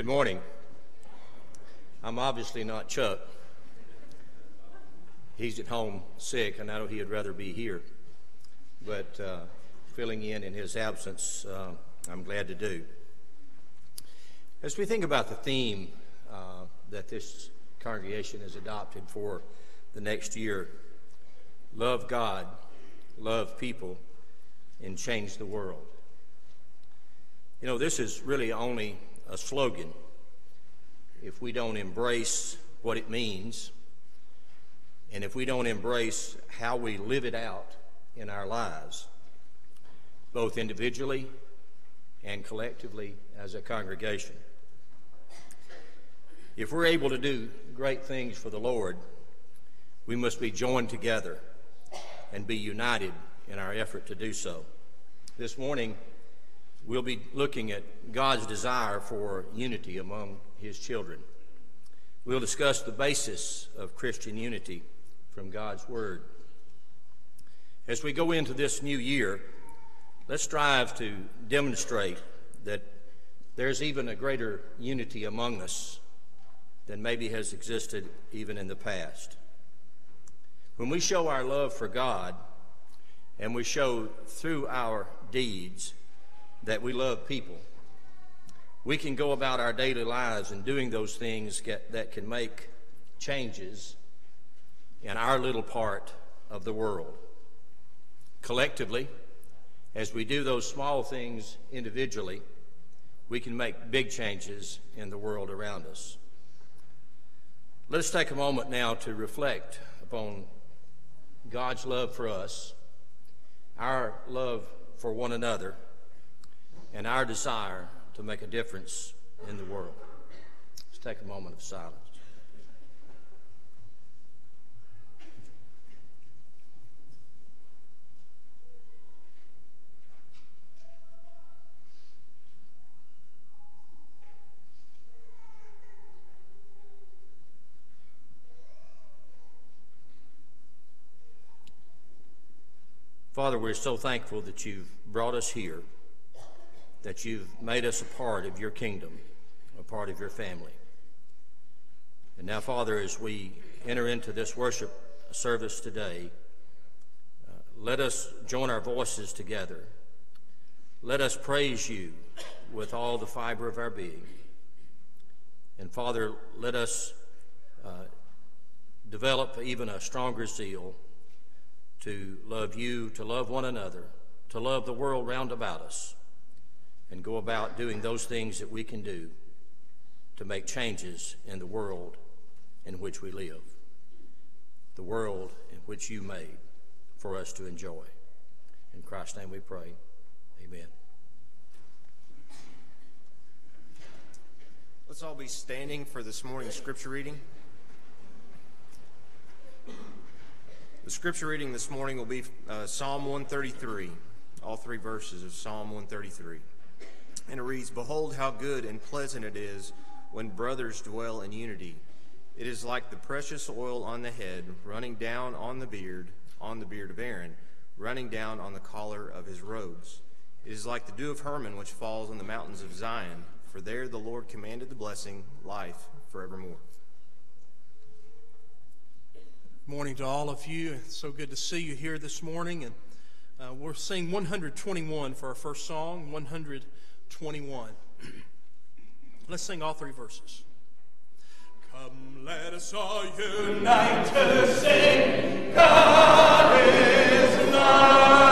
Good morning. I'm obviously not Chuck. He's at home sick, and I know he'd rather be here. But uh, filling in in his absence, uh, I'm glad to do. As we think about the theme uh, that this congregation has adopted for the next year love God, love people, and change the world. You know, this is really only a slogan if we don't embrace what it means and if we don't embrace how we live it out in our lives, both individually and collectively as a congregation. If we're able to do great things for the Lord, we must be joined together and be united in our effort to do so. This morning, we'll be looking at God's desire for unity among his children. We'll discuss the basis of Christian unity from God's Word. As we go into this new year, let's strive to demonstrate that there's even a greater unity among us than maybe has existed even in the past. When we show our love for God and we show through our deeds that we love people, we can go about our daily lives and doing those things get, that can make changes in our little part of the world. Collectively, as we do those small things individually, we can make big changes in the world around us. Let us take a moment now to reflect upon God's love for us, our love for one another and our desire to make a difference in the world. Let's take a moment of silence. Father, we're so thankful that you've brought us here that you've made us a part of your kingdom, a part of your family. And now, Father, as we enter into this worship service today, uh, let us join our voices together. Let us praise you with all the fiber of our being. And Father, let us uh, develop even a stronger zeal to love you, to love one another, to love the world round about us, and go about doing those things that we can do to make changes in the world in which we live, the world in which you made for us to enjoy. In Christ's name we pray. Amen. Let's all be standing for this morning's scripture reading. The scripture reading this morning will be uh, Psalm 133, all three verses of Psalm 133. And it reads Behold, how good and pleasant it is when brothers dwell in unity. It is like the precious oil on the head, running down on the beard, on the beard of Aaron, running down on the collar of his robes. It is like the dew of Hermon, which falls on the mountains of Zion, for there the Lord commanded the blessing, life forevermore. Morning to all of you. It's so good to see you here this morning. And uh, we're singing 121 for our first song, 121. Let's sing all three verses. Come, let us all unite to sing. God is love.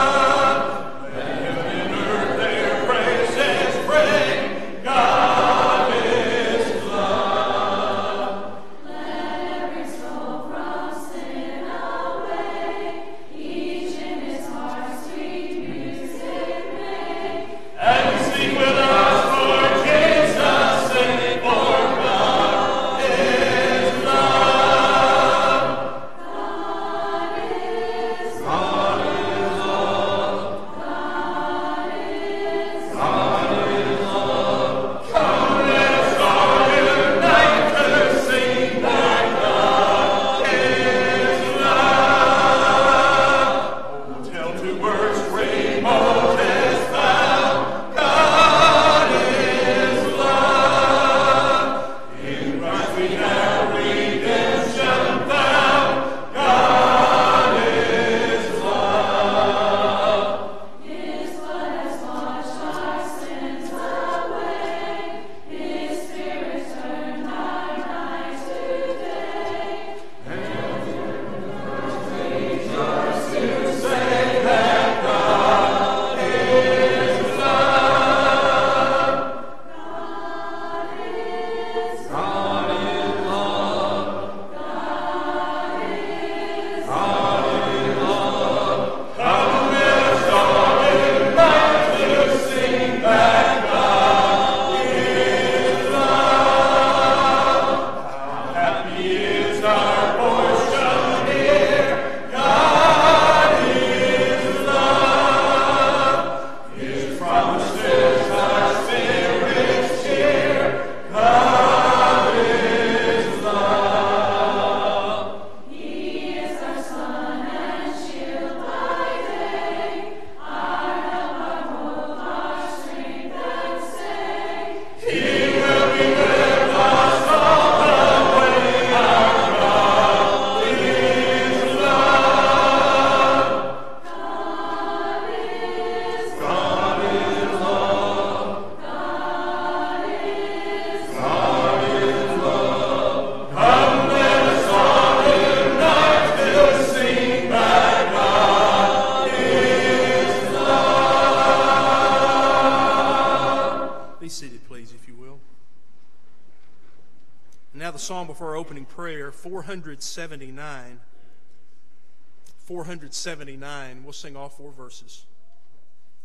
479. We'll sing all four verses.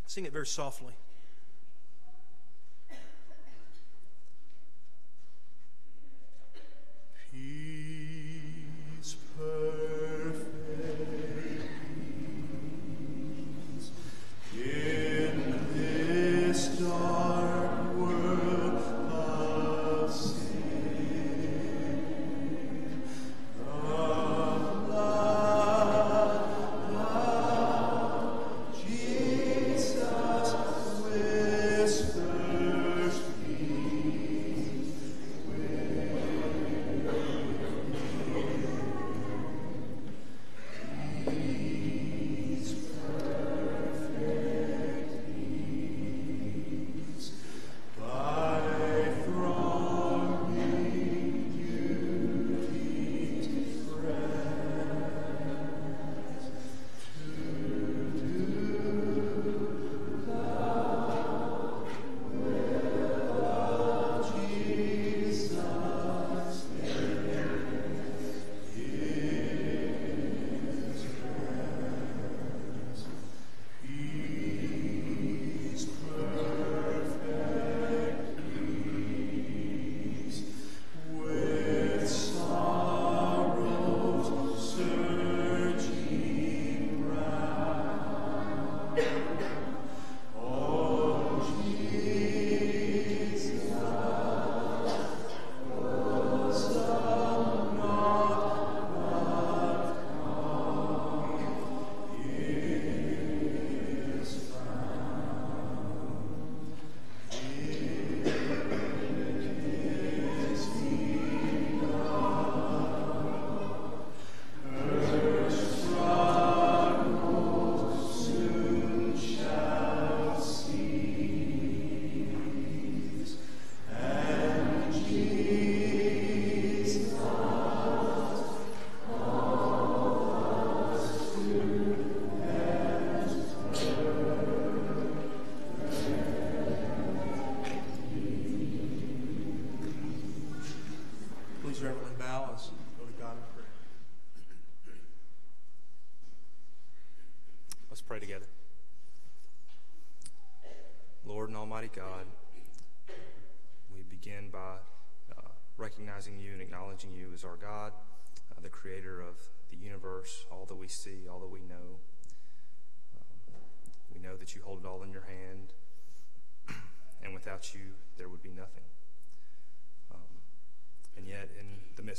Sing it very softly.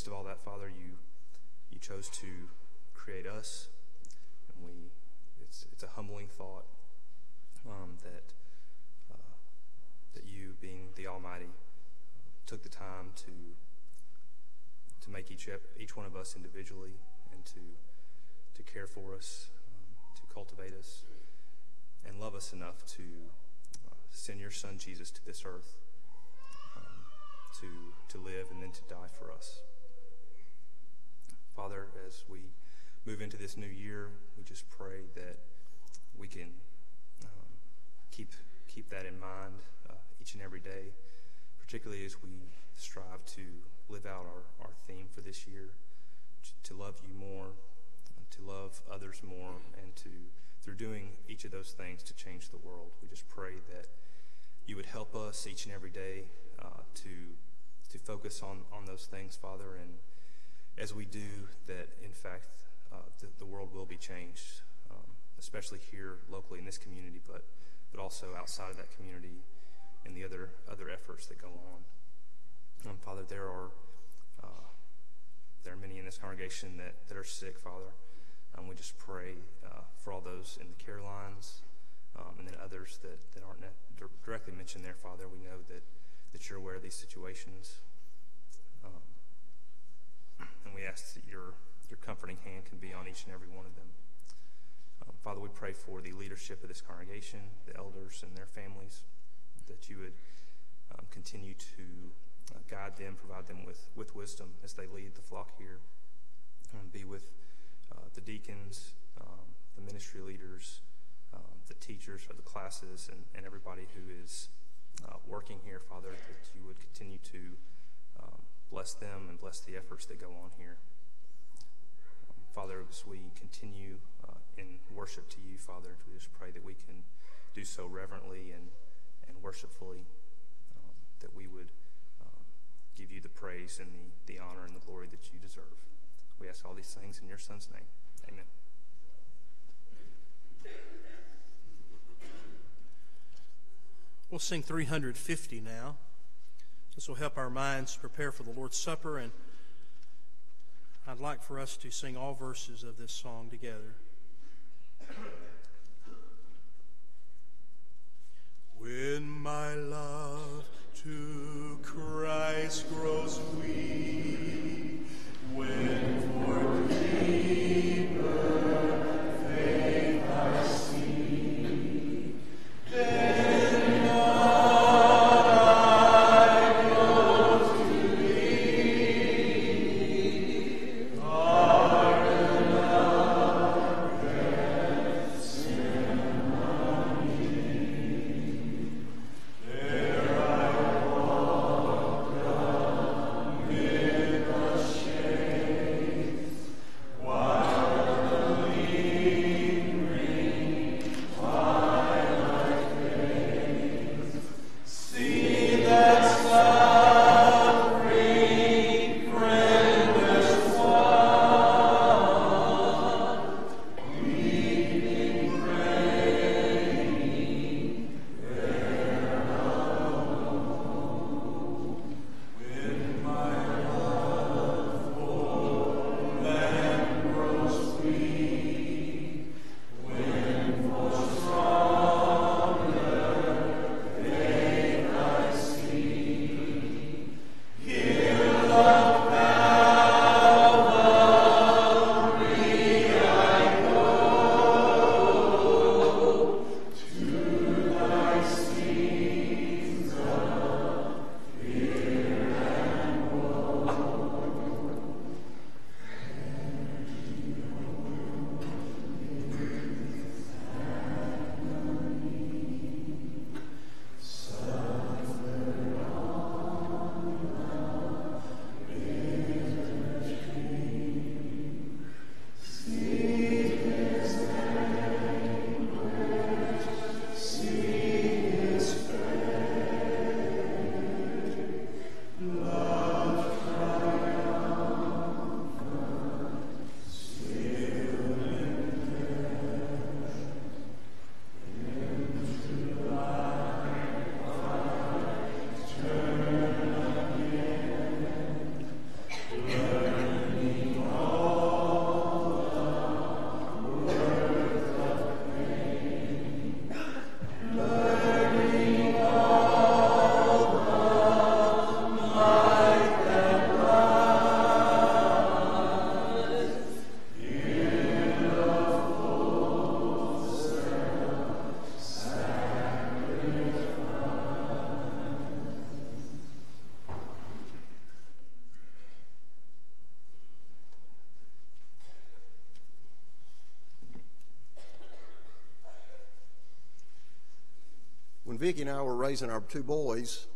Midst of all that, Father, you you chose to create us, and we it's it's a humbling thought um, that uh, that you, being the Almighty, took the time to to make each each one of us individually and to to care for us, um, to cultivate us, and love us enough to uh, send your Son Jesus to this earth um, to to live and then to die for us. Father, as we move into this new year, we just pray that we can um, keep keep that in mind uh, each and every day, particularly as we strive to live out our, our theme for this year, to, to love you more, to love others more, and to through doing each of those things to change the world. We just pray that you would help us each and every day uh, to to focus on on those things, Father, and as we do, that in fact uh, the, the, world will be changed, um, especially here locally in this community, but but also outside of that community and the other other efforts that go on. Um, Father, there are uh, there are many in this congregation that, that are sick, Father. Um, we just pray uh, for all those in the care lines um, and then others that, that aren't directly mentioned there, Father. We know that, that you're aware of these situations. Um, and we ask that your, your comforting hand can be on each and every one of them. Um, Father, we pray for the leadership of this congregation, the elders and their families, that you would um, continue to uh, guide them, provide them with, with wisdom as they lead the flock here, and be with uh, the deacons, um, the ministry leaders, um, the teachers of the classes, and, and everybody who is uh, working here, Father, that you would continue to um, bless them and bless the efforts that go on here. Father, as we continue uh, in worship to you, Father, we just pray that we can do so reverently and, and worshipfully, um, that we would um, give you the praise and the, the honor and the glory that you deserve. We ask all these things in your Son's name. Amen. We'll sing 350 now. This will help our minds prepare for the Lord's Supper, and I'd like for us to sing all verses of this song together. When my love to Christ grows weak, when for Vicki and I were raising our two boys,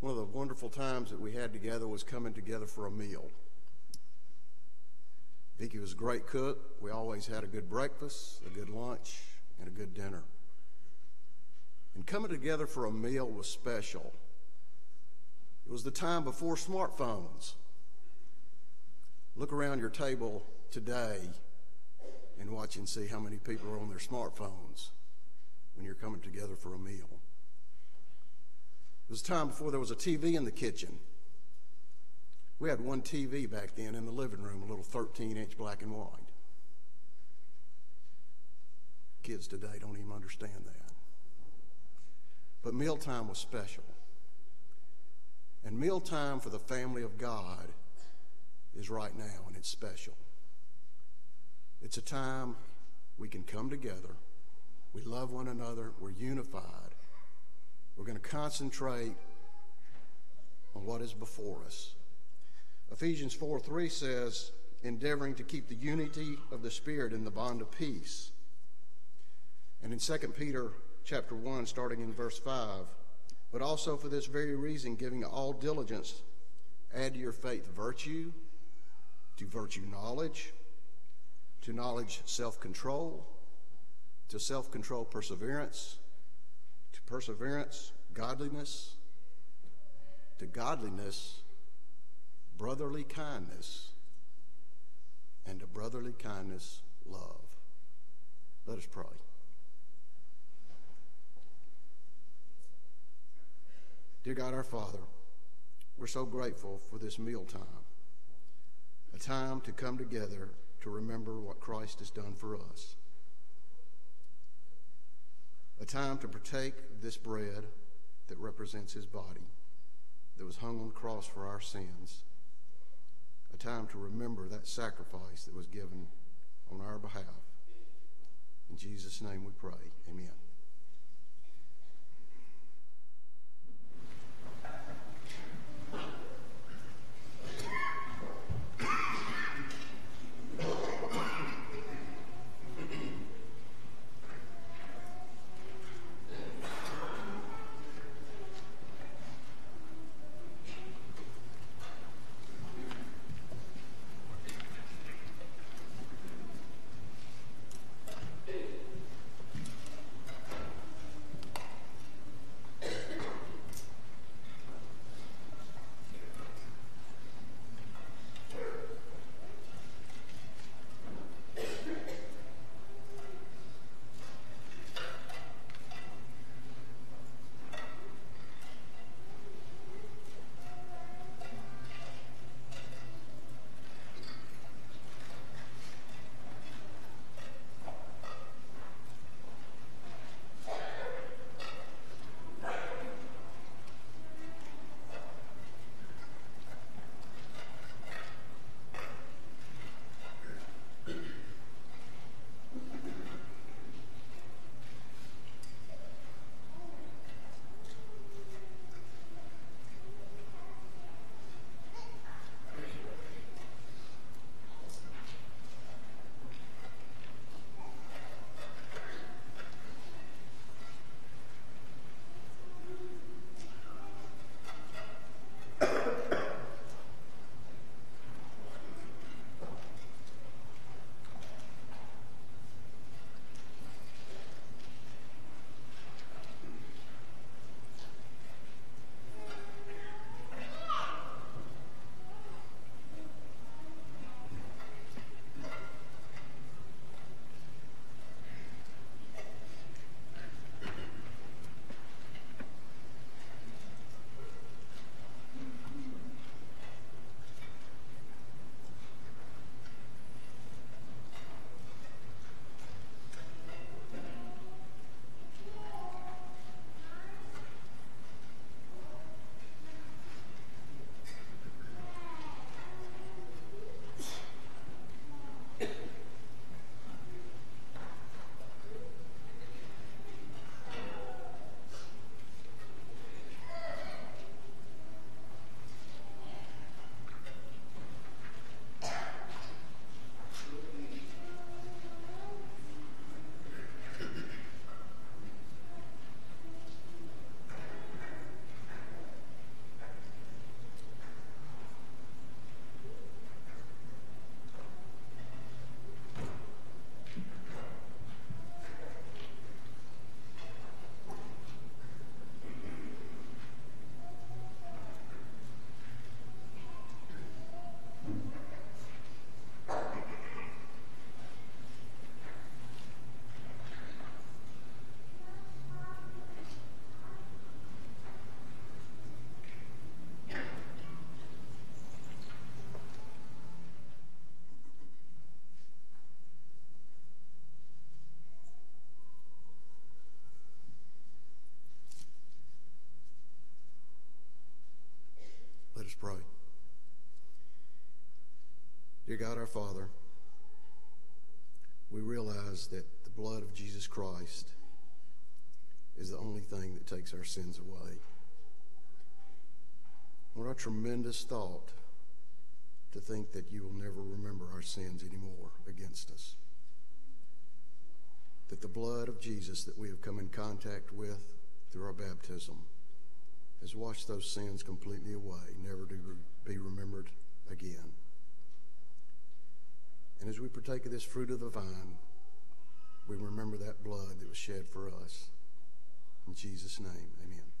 one of the wonderful times that we had together was coming together for a meal. Vicki was a great cook. We always had a good breakfast, a good lunch, and a good dinner. And coming together for a meal was special. It was the time before smartphones. Look around your table today and watch and see how many people are on their smartphones coming together for a meal. It was a time before there was a TV in the kitchen. We had one TV back then in the living room, a little 13 inch black and white. Kids today don't even understand that. But mealtime was special. And mealtime for the family of God is right now, and it's special. It's a time we can come together. We love one another. We're unified. We're going to concentrate on what is before us. Ephesians 4 3 says, endeavoring to keep the unity of the Spirit in the bond of peace. And in 2 Peter chapter 1, starting in verse 5, but also for this very reason, giving all diligence, add to your faith virtue, to virtue knowledge, to knowledge self control, to self control perseverance, to perseverance godliness, to godliness brotherly kindness, and to brotherly kindness love. Let us pray. Dear God, our Father, we're so grateful for this mealtime, a time to come together to remember what Christ has done for us, a time to partake this bread that represents his body that was hung on the cross for our sins, a time to remember that sacrifice that was given on our behalf. In Jesus' name we pray. Amen. Dear God, our Father, we realize that the blood of Jesus Christ is the only thing that takes our sins away. What a tremendous thought to think that you will never remember our sins anymore against us. That the blood of Jesus that we have come in contact with through our baptism has washed those sins completely away, never to be remembered again. And as we partake of this fruit of the vine, we remember that blood that was shed for us. In Jesus' name, amen.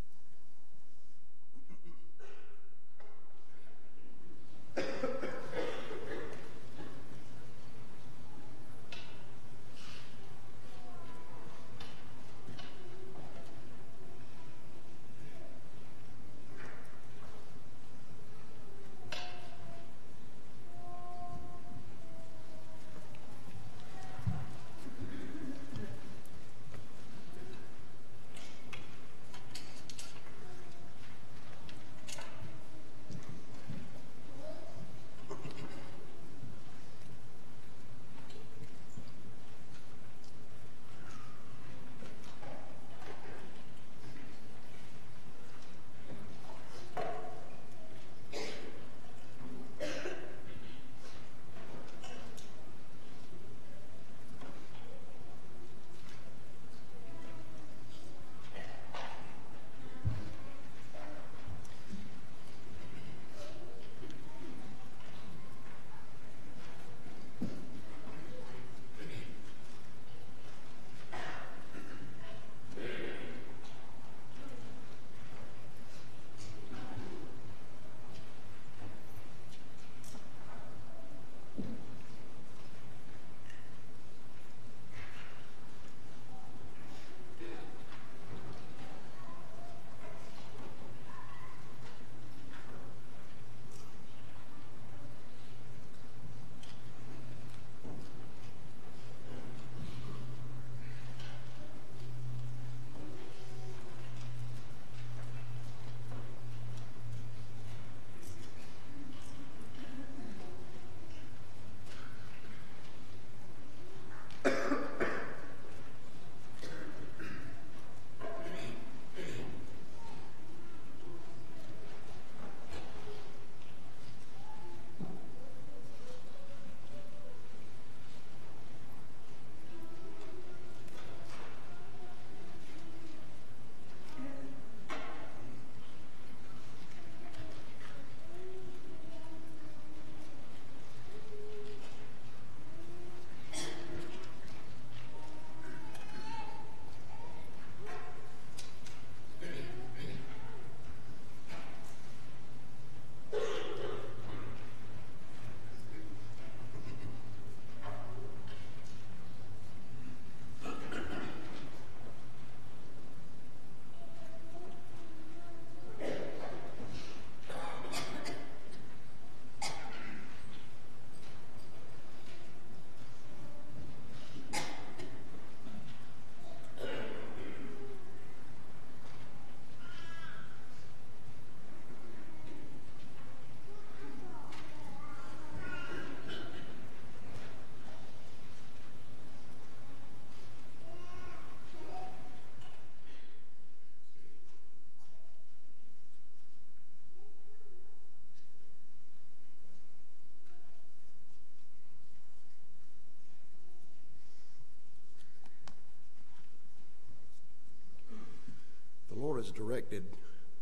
Directed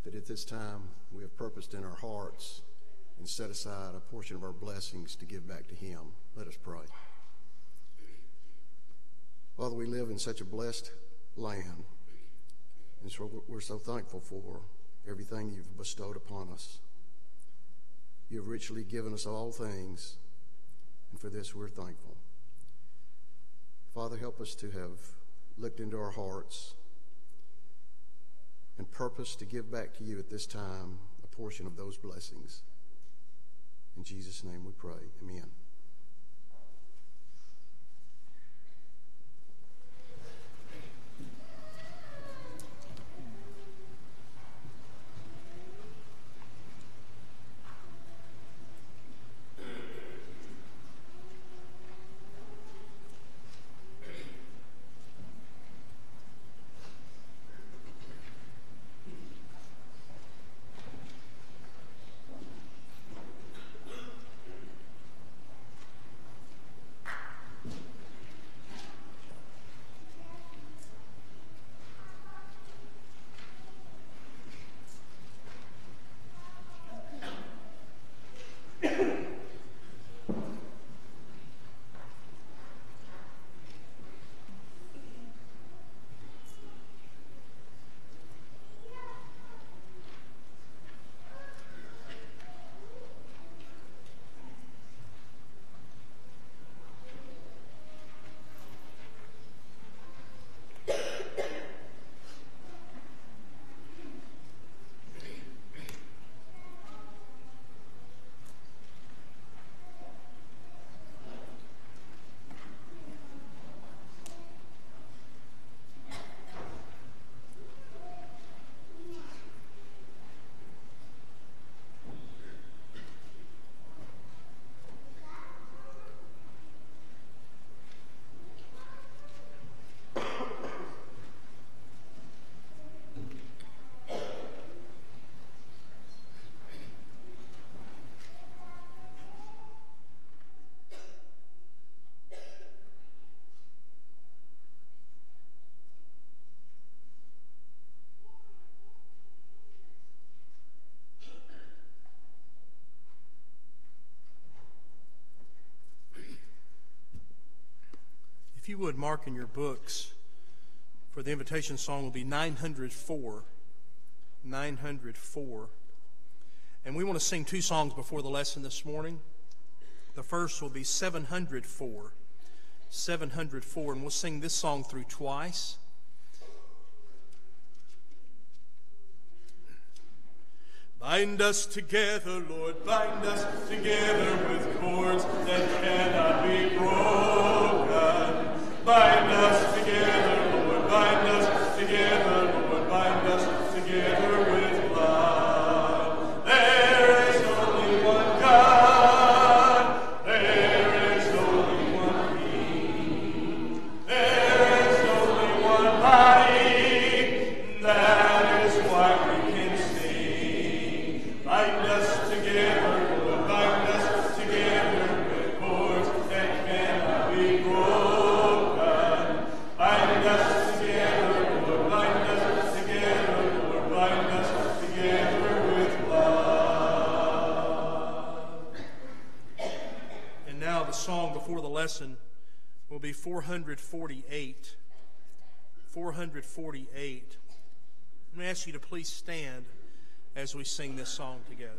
that at this time we have purposed in our hearts and set aside a portion of our blessings to give back to Him. Let us pray. Father, we live in such a blessed land, and so we're so thankful for everything you've bestowed upon us. You have richly given us all things, and for this we're thankful. Father, help us to have looked into our hearts purpose to give back to you at this time a portion of those blessings. In Jesus' name we pray. Amen. Would mark in your books for the invitation song will be 904. 904. And we want to sing two songs before the lesson this morning. The first will be 704. 704. And we'll sing this song through twice. Bind us together, Lord, bind us together with cords that cannot be broken. Bind us together, be 448. 448. I'm going to ask you to please stand as we sing this song together.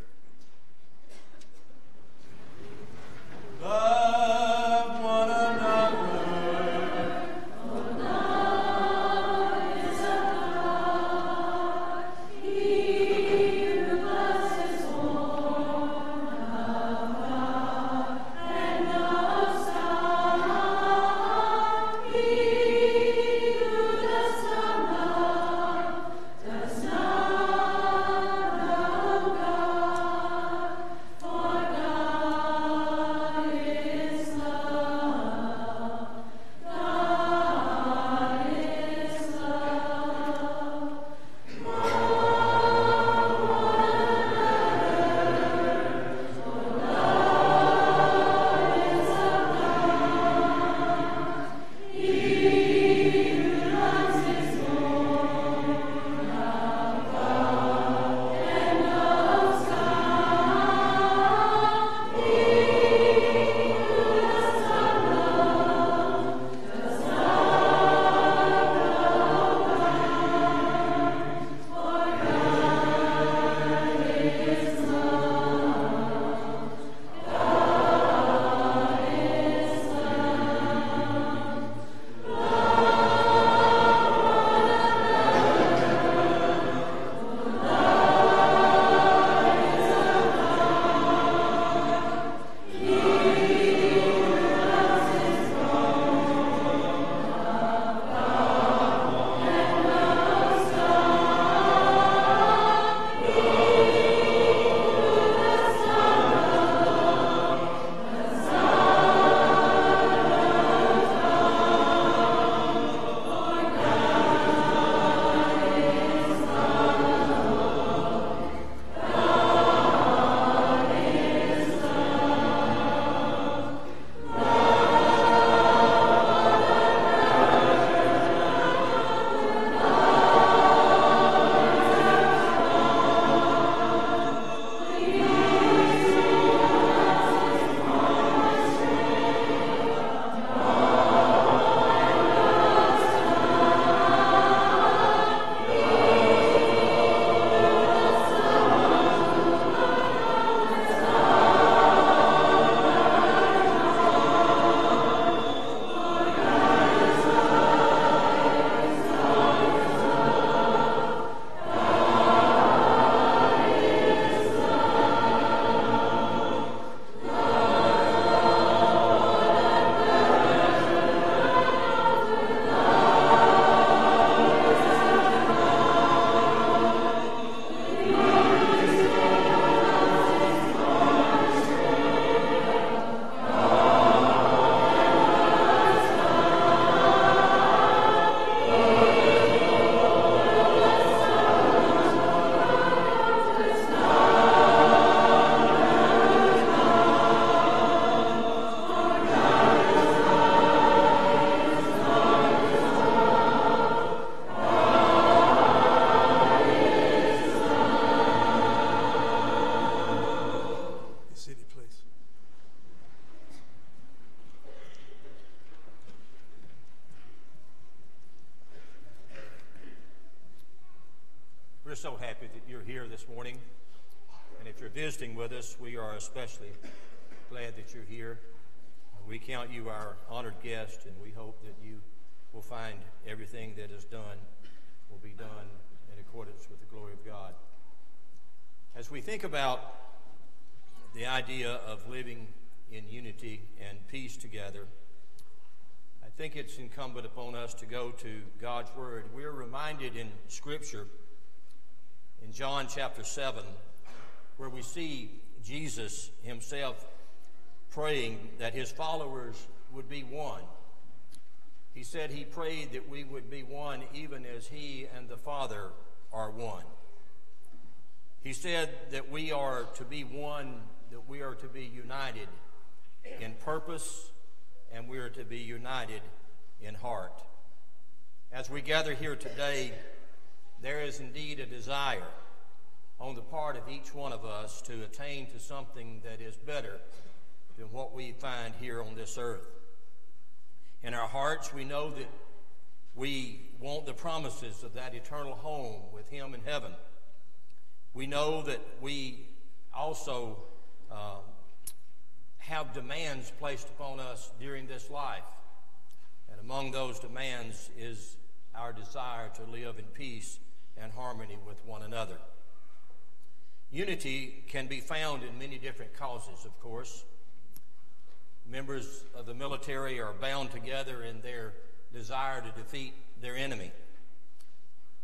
Especially glad that you're here. We count you our honored guest, and we hope that you will find everything that is done will be done in accordance with the glory of God. As we think about the idea of living in unity and peace together, I think it's incumbent upon us to go to God's Word. We're reminded in Scripture, in John chapter 7, where we see Jesus himself praying that his followers would be one. He said he prayed that we would be one even as he and the Father are one. He said that we are to be one, that we are to be united in purpose, and we are to be united in heart. As we gather here today, there is indeed a desire on the part of each one of us to attain to something that is better than what we find here on this earth. In our hearts, we know that we want the promises of that eternal home with Him in heaven. We know that we also uh, have demands placed upon us during this life. And among those demands is our desire to live in peace and harmony with one another. Unity can be found in many different causes, of course. Members of the military are bound together in their desire to defeat their enemy.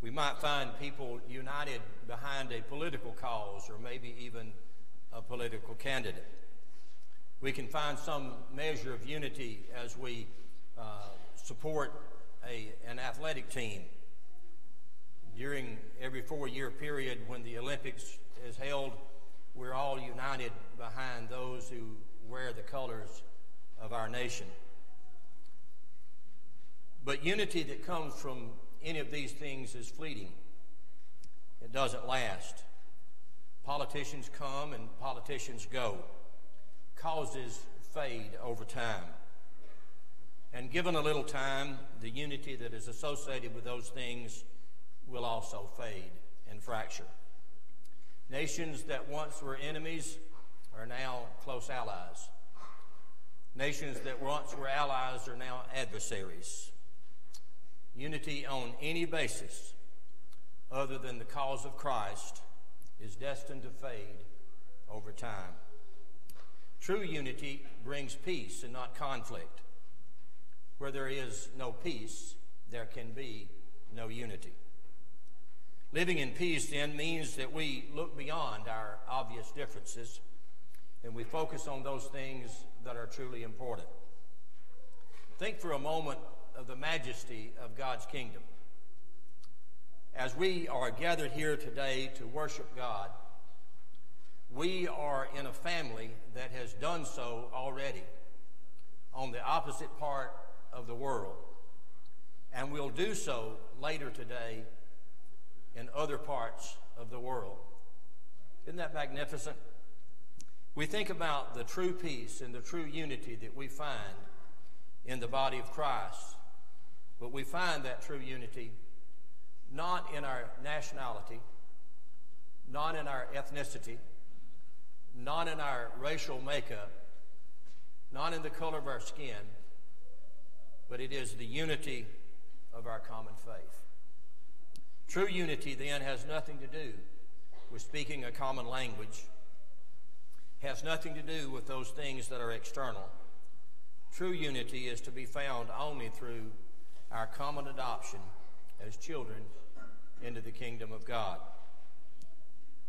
We might find people united behind a political cause or maybe even a political candidate. We can find some measure of unity as we uh, support a, an athletic team. During every four year period when the Olympics is held, we're all united behind those who wear the colors of our nation. But unity that comes from any of these things is fleeting, it doesn't last. Politicians come and politicians go. Causes fade over time. And given a little time, the unity that is associated with those things will also fade and fracture. Nations that once were enemies are now close allies. Nations that once were allies are now adversaries. Unity on any basis other than the cause of Christ is destined to fade over time. True unity brings peace and not conflict. Where there is no peace, there can be no unity. Living in peace then means that we look beyond our obvious differences and we focus on those things that are truly important. Think for a moment of the majesty of God's kingdom. As we are gathered here today to worship God, we are in a family that has done so already on the opposite part of the world, and will do so later today in other parts of the world. Isn't that magnificent? We think about the true peace and the true unity that we find in the body of Christ, but we find that true unity not in our nationality, not in our ethnicity, not in our racial makeup, not in the color of our skin, but it is the unity of our common faith. True unity, then, has nothing to do with speaking a common language, has nothing to do with those things that are external. True unity is to be found only through our common adoption as children into the kingdom of God.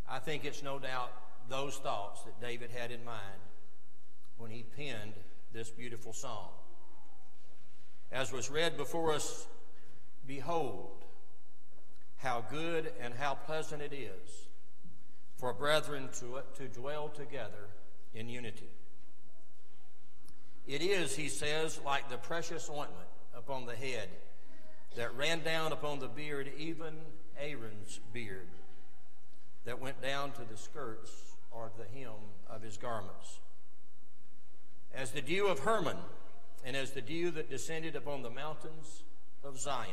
I think it's no doubt those thoughts that David had in mind when he penned this beautiful song. As was read before us, behold, how good and how pleasant it is for brethren to, to dwell together in unity. It is, he says, like the precious ointment upon the head that ran down upon the beard, even Aaron's beard, that went down to the skirts or the hem of his garments. As the dew of Hermon, and as the dew that descended upon the mountains of Zion.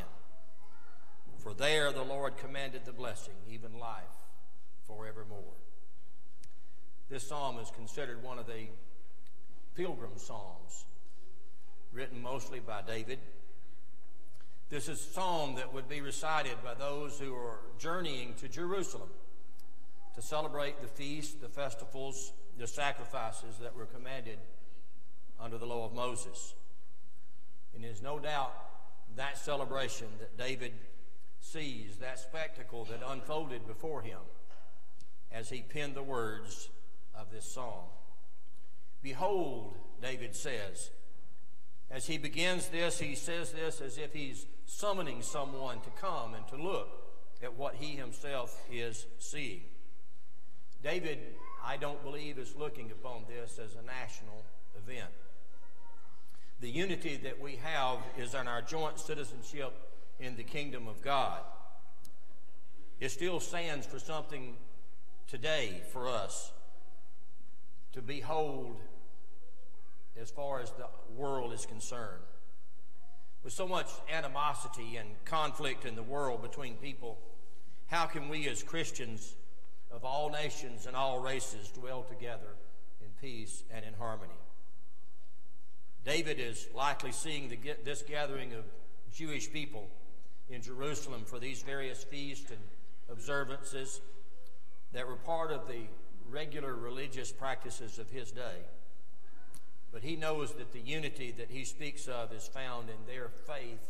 For there the Lord commanded the blessing, even life forevermore. This psalm is considered one of the pilgrim psalms, written mostly by David. This is a psalm that would be recited by those who are journeying to Jerusalem to celebrate the feasts, the festivals, the sacrifices that were commanded under the law of Moses. And it is no doubt that celebration that David sees, that spectacle that unfolded before him as he penned the words of this song. Behold, David says. As he begins this, he says this as if he's summoning someone to come and to look at what he himself is seeing. David, I don't believe, is looking upon this as a national event. The unity that we have is in our joint citizenship in the kingdom of God. It still stands for something today for us to behold as far as the world is concerned. With so much animosity and conflict in the world between people, how can we as Christians of all nations and all races dwell together in peace and in harmony? David is likely seeing the, this gathering of Jewish people in Jerusalem for these various feasts and observances that were part of the regular religious practices of his day. But he knows that the unity that he speaks of is found in their faith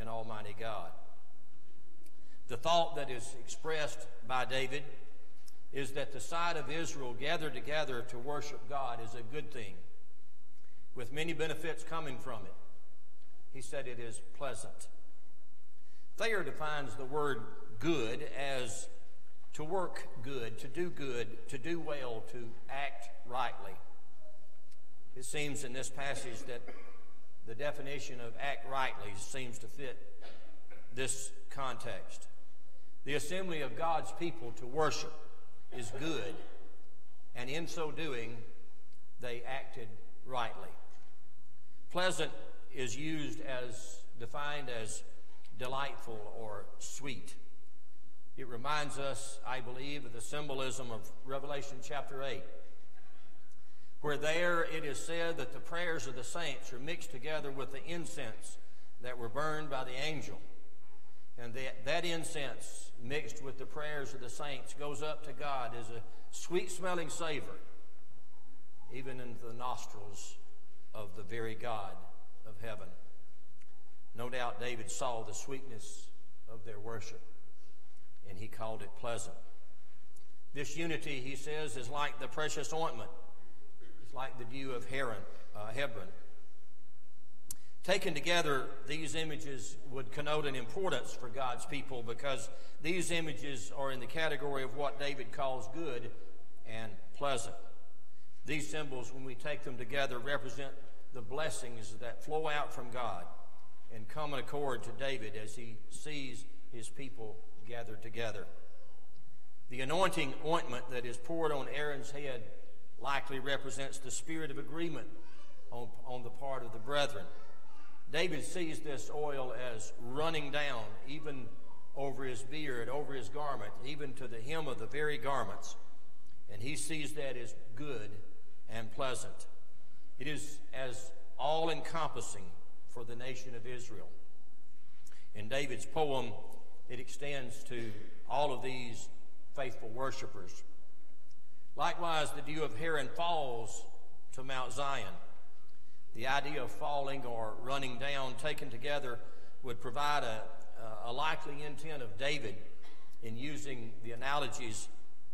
in Almighty God. The thought that is expressed by David is that the sight of Israel gathered together to worship God is a good thing, with many benefits coming from it. He said it is pleasant. Thayer defines the word good as to work good, to do good, to do well, to act rightly. It seems in this passage that the definition of act rightly seems to fit this context. The assembly of God's people to worship is good, and in so doing, they acted rightly. Pleasant is used as defined as delightful or sweet. It reminds us, I believe, of the symbolism of Revelation chapter 8, where there it is said that the prayers of the saints are mixed together with the incense that were burned by the angel. And that, that incense, mixed with the prayers of the saints, goes up to God as a sweet smelling savor, even into the nostrils of the very God of heaven. No doubt David saw the sweetness of their worship and he called it pleasant. This unity, he says, is like the precious ointment. It's like the dew of Heron, uh, Hebron. Taken together, these images would connote an importance for God's people because these images are in the category of what David calls good and pleasant. These symbols, when we take them together, represent the blessings that flow out from God in accord to David as he sees his people gathered together. The anointing ointment that is poured on Aaron's head likely represents the spirit of agreement on, on the part of the brethren. David sees this oil as running down, even over his beard, over his garment, even to the hem of the very garments. And he sees that as good and pleasant. It is as all encompassing for the nation of Israel. In David's poem, it extends to all of these faithful worshipers. Likewise, the dew of Hermon falls to Mount Zion. The idea of falling or running down, taken together, would provide a, a likely intent of David in using the analogies.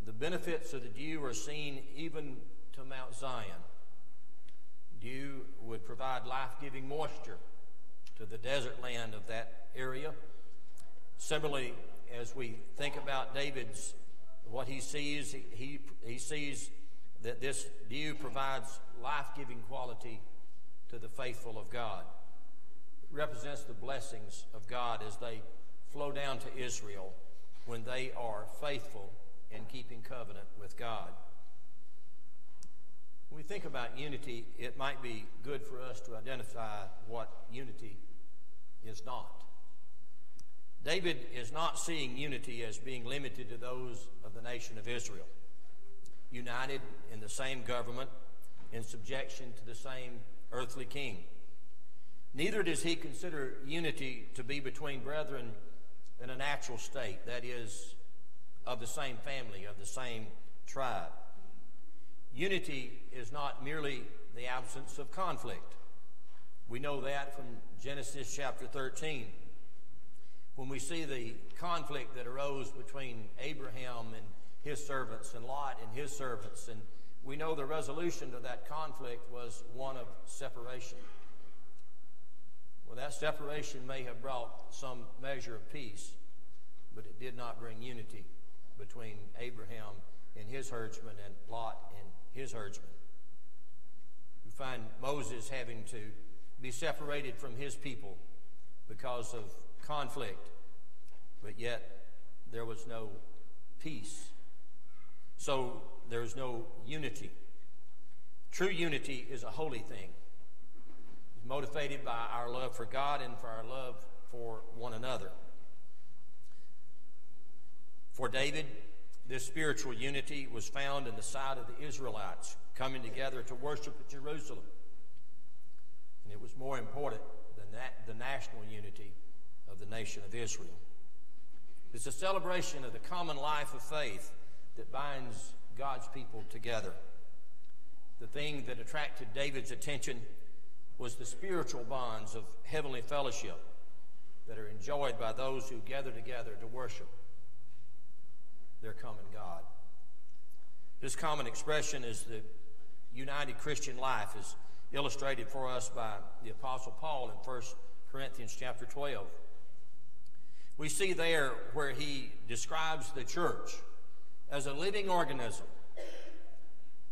The benefits of the dew are seen even to Mount Zion. Dew would provide life giving moisture to the desert land of that area. Similarly, as we think about David's, what he sees, he, he, sees that this dew provides life giving quality to the faithful of God. It represents the blessings of God as they flow down to Israel when they are faithful in keeping covenant with God. When we think about unity, it might be good for us to identify what unity is not. David is not seeing unity as being limited to those of the nation of Israel, united in the same government, in subjection to the same earthly king. Neither does he consider unity to be between brethren in a natural state, that is, of the same family, of the same tribe. Unity is not merely the absence of conflict. We know that from Genesis chapter 13 when we see the conflict that arose between Abraham and his servants and Lot and his servants. And we know the resolution to that conflict was one of separation. Well, that separation may have brought some measure of peace, but it did not bring unity between Abraham and his herdsmen and Lot and his herdsmen. We find Moses having to be separated from his people because of conflict, but yet there was no peace. So there's no unity. True unity is a holy thing. It's motivated by our love for God and for our love for one another. For David, this spiritual unity was found in the sight of the Israelites coming together to worship at Jerusalem. It was more important than that, the national unity of the nation of Israel. It's a celebration of the common life of faith that binds God's people together. The thing that attracted David's attention was the spiritual bonds of heavenly fellowship that are enjoyed by those who gather together to worship their common God. This common expression is the united Christian life is illustrated for us by the apostle Paul in 1 Corinthians chapter 12. We see there where he describes the church as a living organism.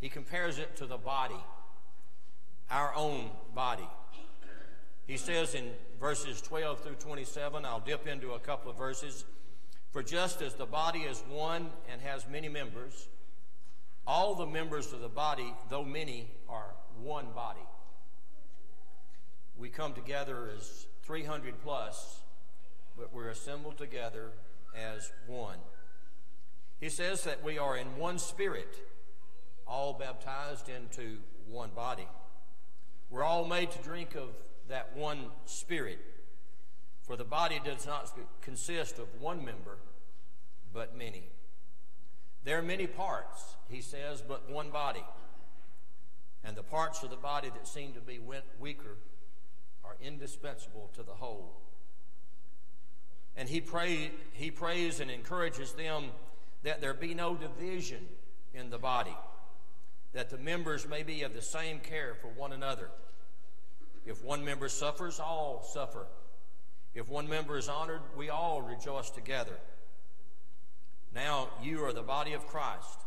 He compares it to the body, our own body. He says in verses 12 through 27, I'll dip into a couple of verses. For just as the body is one and has many members, all the members of the body, though many, are one body. We come together as 300 plus but we're assembled together as one. He says that we are in one spirit, all baptized into one body. We're all made to drink of that one spirit, for the body does not consist of one member, but many. There are many parts, he says, but one body. And the parts of the body that seem to be weaker are indispensable to the whole. And he, pray, he prays and encourages them that there be no division in the body, that the members may be of the same care for one another. If one member suffers, all suffer. If one member is honored, we all rejoice together. Now you are the body of Christ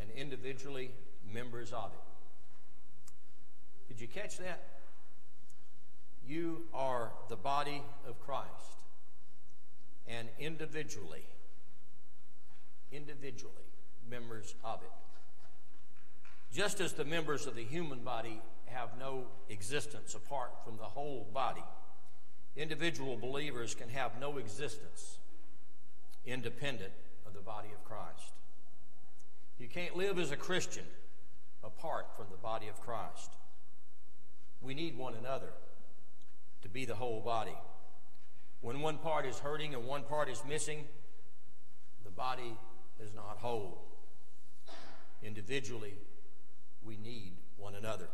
and individually members of it. Did you catch that? You are the body of Christ and individually, individually, members of it. Just as the members of the human body have no existence apart from the whole body, individual believers can have no existence independent of the body of Christ. You can't live as a Christian apart from the body of Christ. We need one another to be the whole body. When one part is hurting and one part is missing, the body is not whole. Individually, we need one another.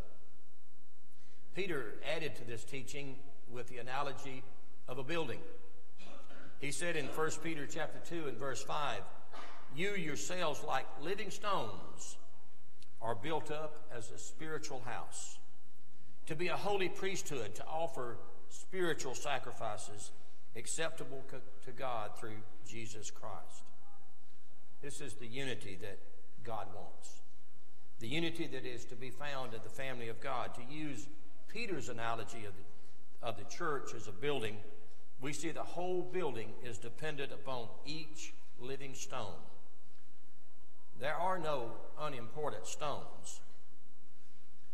Peter added to this teaching with the analogy of a building. He said in 1 Peter chapter 2 and verse 5, you yourselves like living stones are built up as a spiritual house to be a holy priesthood to offer spiritual sacrifices acceptable to God through Jesus Christ. This is the unity that God wants. The unity that is to be found in the family of God. To use Peter's analogy of the, of the church as a building, we see the whole building is dependent upon each living stone. There are no unimportant stones.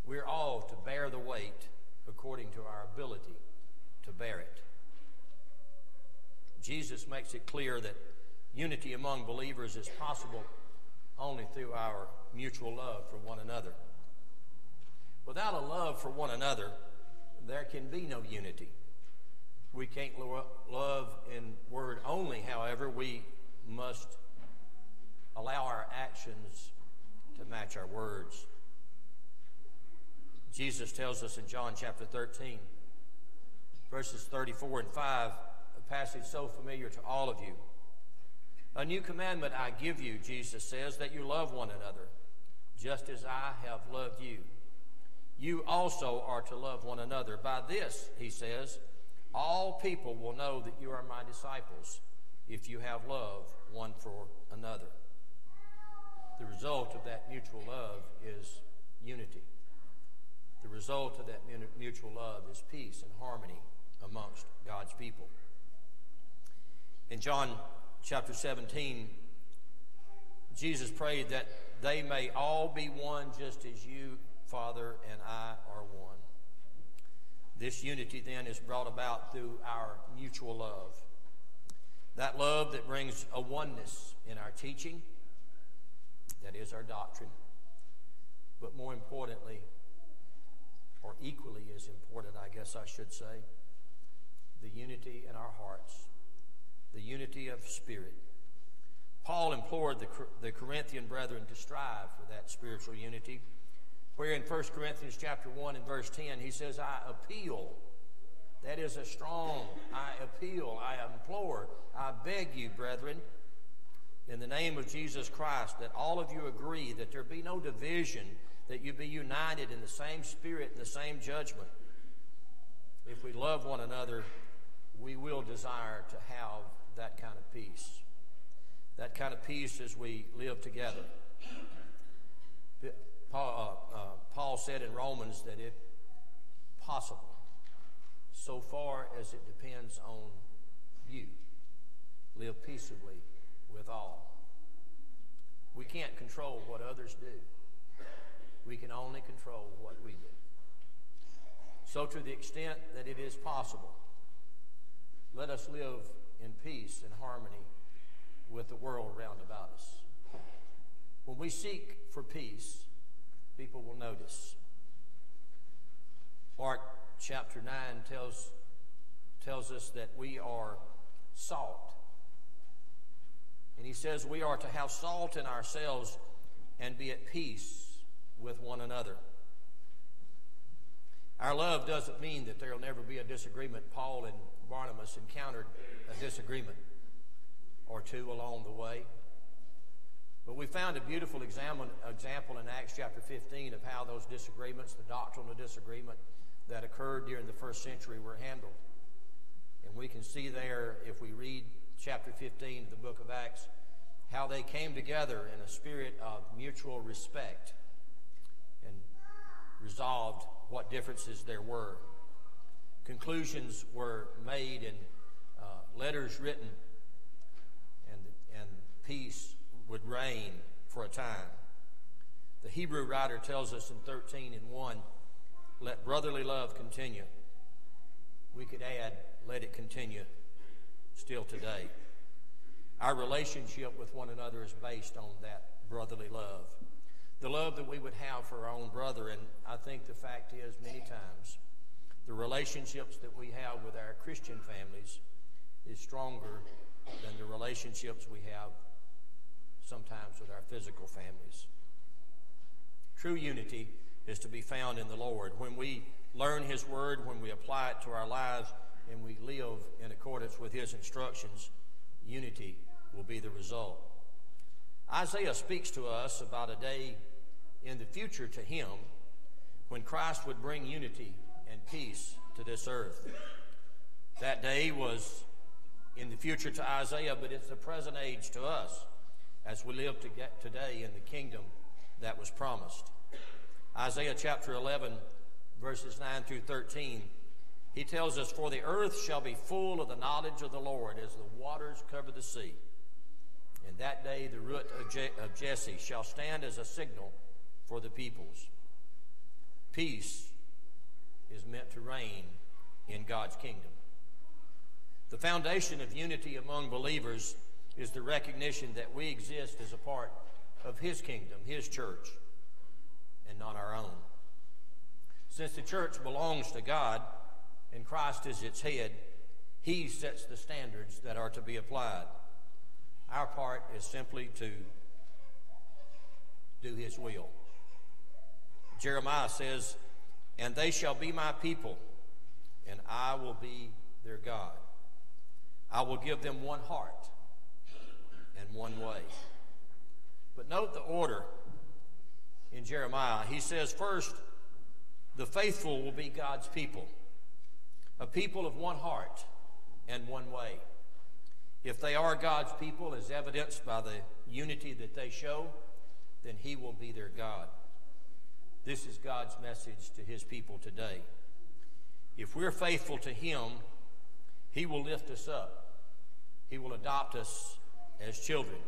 We're all to bear the weight according to our ability to bear it. Jesus makes it clear that unity among believers is possible only through our mutual love for one another. Without a love for one another, there can be no unity. We can't lo- love in word only, however, we must allow our actions to match our words. Jesus tells us in John chapter 13, verses 34 and 5, a passage so familiar to all of you. A new commandment I give you, Jesus says, that you love one another, just as I have loved you. You also are to love one another. By this, he says, all people will know that you are my disciples if you have love one for another. The result of that mutual love is unity. The result of that mutual love is peace and harmony amongst God's people. In John chapter 17, Jesus prayed that they may all be one just as you, Father, and I are one. This unity then is brought about through our mutual love. That love that brings a oneness in our teaching, that is our doctrine, but more importantly, or equally as important, I guess I should say, the unity in our hearts, the unity of spirit. Paul implored the, the Corinthian brethren to strive for that spiritual unity, where in 1 Corinthians chapter 1 and verse 10, he says, I appeal. That is a strong, I appeal, I implore, I beg you, brethren, in the name of Jesus Christ, that all of you agree that there be no division that you be united in the same spirit and the same judgment. If we love one another, we will desire to have that kind of peace. That kind of peace as we live together. Paul, uh, uh, Paul said in Romans that if possible, so far as it depends on you, live peaceably with all. We can't control what others do. We can only control what we do. So, to the extent that it is possible, let us live in peace and harmony with the world round about us. When we seek for peace, people will notice. Mark chapter 9 tells, tells us that we are salt. And he says we are to have salt in ourselves and be at peace with one another. Our love doesn't mean that there will never be a disagreement. Paul and Barnabas encountered a disagreement or two along the way. But we found a beautiful example, example in Acts chapter 15 of how those disagreements, the doctrinal disagreement that occurred during the first century, were handled. And we can see there, if we read chapter 15 of the book of Acts, how they came together in a spirit of mutual respect and resolved what differences there were. Conclusions were made and uh, letters written, and, and peace would reign for a time. The Hebrew writer tells us in 13 and 1 let brotherly love continue. We could add, let it continue still today. Our relationship with one another is based on that brotherly love the love that we would have for our own brother. And I think the fact is, many times, the relationships that we have with our Christian families is stronger than the relationships we have sometimes with our physical families. True unity is to be found in the Lord. When we learn His Word, when we apply it to our lives, and we live in accordance with His instructions, unity will be the result. Isaiah speaks to us about a day in the future to him when Christ would bring unity and peace to this earth. That day was in the future to Isaiah, but it's the present age to us as we live to today in the kingdom that was promised. Isaiah chapter 11, verses 9 through 13, he tells us, For the earth shall be full of the knowledge of the Lord as the waters cover the sea. And that day the root of, Je- of Jesse shall stand as a signal for the peoples. Peace is meant to reign in God's kingdom. The foundation of unity among believers is the recognition that we exist as a part of His kingdom, His church, and not our own. Since the church belongs to God and Christ is its head, He sets the standards that are to be applied. Our part is simply to do His will. Jeremiah says, And they shall be my people, and I will be their God. I will give them one heart and one way. But note the order in Jeremiah. He says, first, the faithful will be God's people, a people of one heart and one way. If they are God's people, as evidenced by the unity that they show, then He will be their God. This is God's message to His people today. If we're faithful to Him, He will lift us up, He will adopt us as children.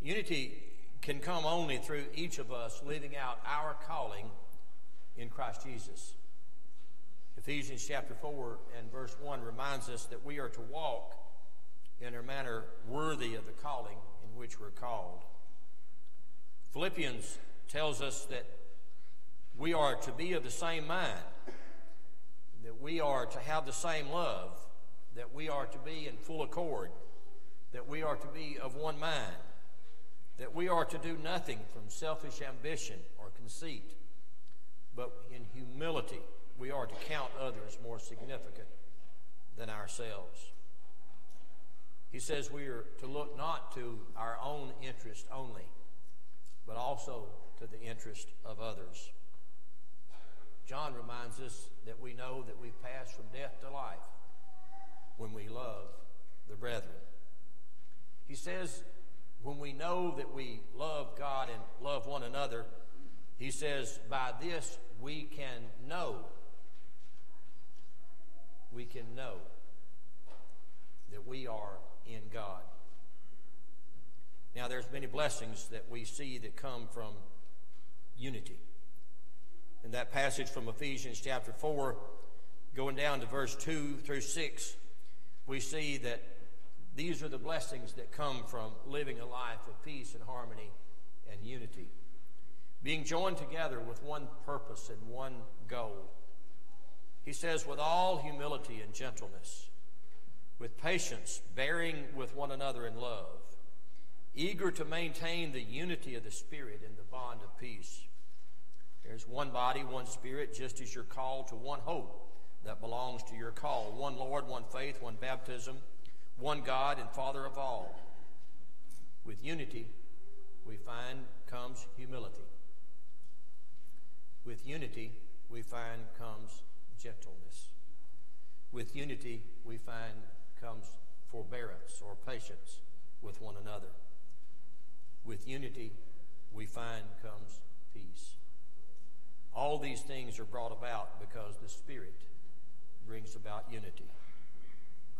Unity can come only through each of us living out our calling in Christ Jesus. Ephesians chapter 4 and verse 1 reminds us that we are to walk in a manner worthy of the calling in which we're called. Philippians tells us that we are to be of the same mind, that we are to have the same love, that we are to be in full accord, that we are to be of one mind, that we are to do nothing from selfish ambition or conceit, but in humility we are to count others more significant than ourselves. He says we are to look not to our own interest only, but also to the interest of others. John reminds us that we know that we pass from death to life when we love the brethren. He says when we know that we love God and love one another, he says, by this we can know. We can know that we are in God. Now, there's many blessings that we see that come from unity. In that passage from Ephesians chapter 4, going down to verse 2 through 6, we see that these are the blessings that come from living a life of peace and harmony and unity. Being joined together with one purpose and one goal. He says, with all humility and gentleness, with patience, bearing with one another in love, eager to maintain the unity of the Spirit in the bond of peace. There's one body, one Spirit, just as you're called to one hope that belongs to your call. One Lord, one faith, one baptism, one God and Father of all. With unity, we find comes humility. With unity, we find comes gentleness. With unity, we find comes forbearance or patience with one another. With unity, we find comes peace. All these things are brought about because the Spirit brings about unity.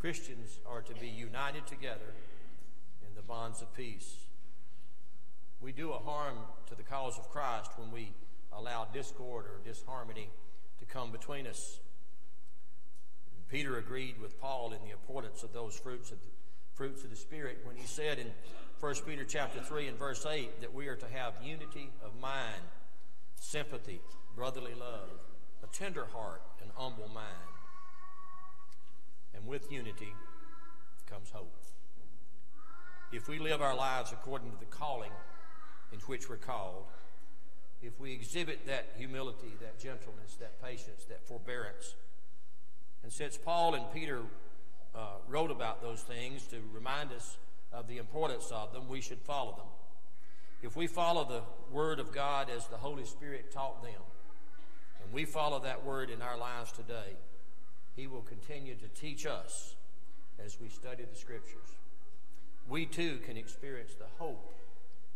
Christians are to be united together in the bonds of peace. We do a harm to the cause of Christ when we allow discord or disharmony come between us. Peter agreed with Paul in the importance of those fruits of the fruits of the Spirit when he said in 1 Peter chapter 3 and verse 8 that we are to have unity of mind, sympathy, brotherly love, a tender heart, and humble mind. And with unity comes hope. If we live our lives according to the calling in which we're called, if we exhibit that humility, that gentleness, that patience, that forbearance, and since Paul and Peter uh, wrote about those things to remind us of the importance of them, we should follow them. If we follow the Word of God as the Holy Spirit taught them, and we follow that Word in our lives today, He will continue to teach us as we study the Scriptures. We too can experience the hope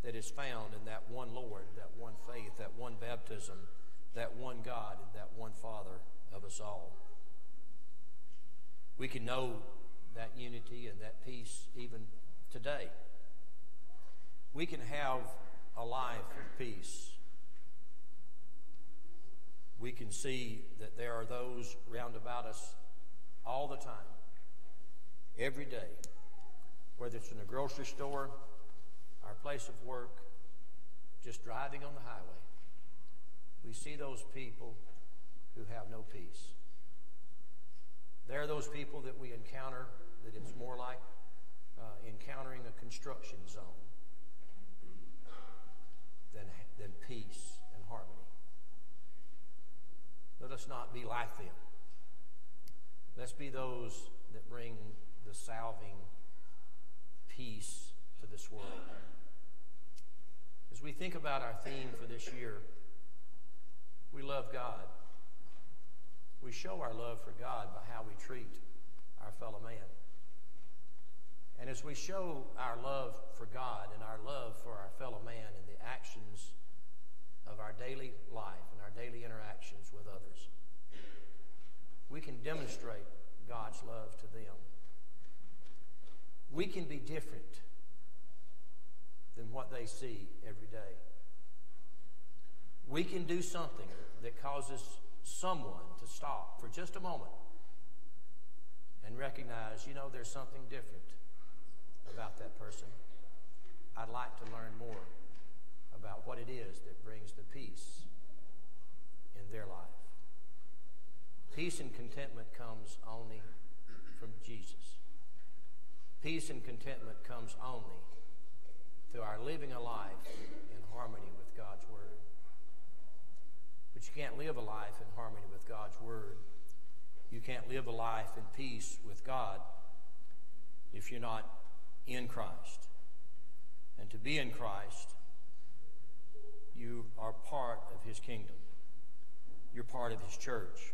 that is found in that one Lord, that one faith, that one baptism, that one God, and that one Father of us all. We can know that unity and that peace even today. We can have a life of peace. We can see that there are those round about us all the time every day, whether it's in the grocery store, our place of work, just driving on the highway. We see those people who have no peace. They're those people that we encounter that it's more like uh, encountering a construction zone than, than peace and harmony. Let us not be like them. Let's be those that bring the salving peace to this world. As we think about our theme for this year, we love God. We show our love for God by how we treat our fellow man. And as we show our love for God and our love for our fellow man in the actions of our daily life and our daily interactions with others, we can demonstrate God's love to them. We can be different than what they see every day. We can do something that causes someone to stop for just a moment and recognize, you know, there's something different about that person. I'd like to learn more about what it is that brings the peace in their life. Peace and contentment comes only from Jesus. Peace and contentment comes only through our living a life in harmony with God's Word. But you can't live a life in harmony with God's Word. You can't live a life in peace with God if you're not in Christ. And to be in Christ, you are part of His kingdom. You're part of His church.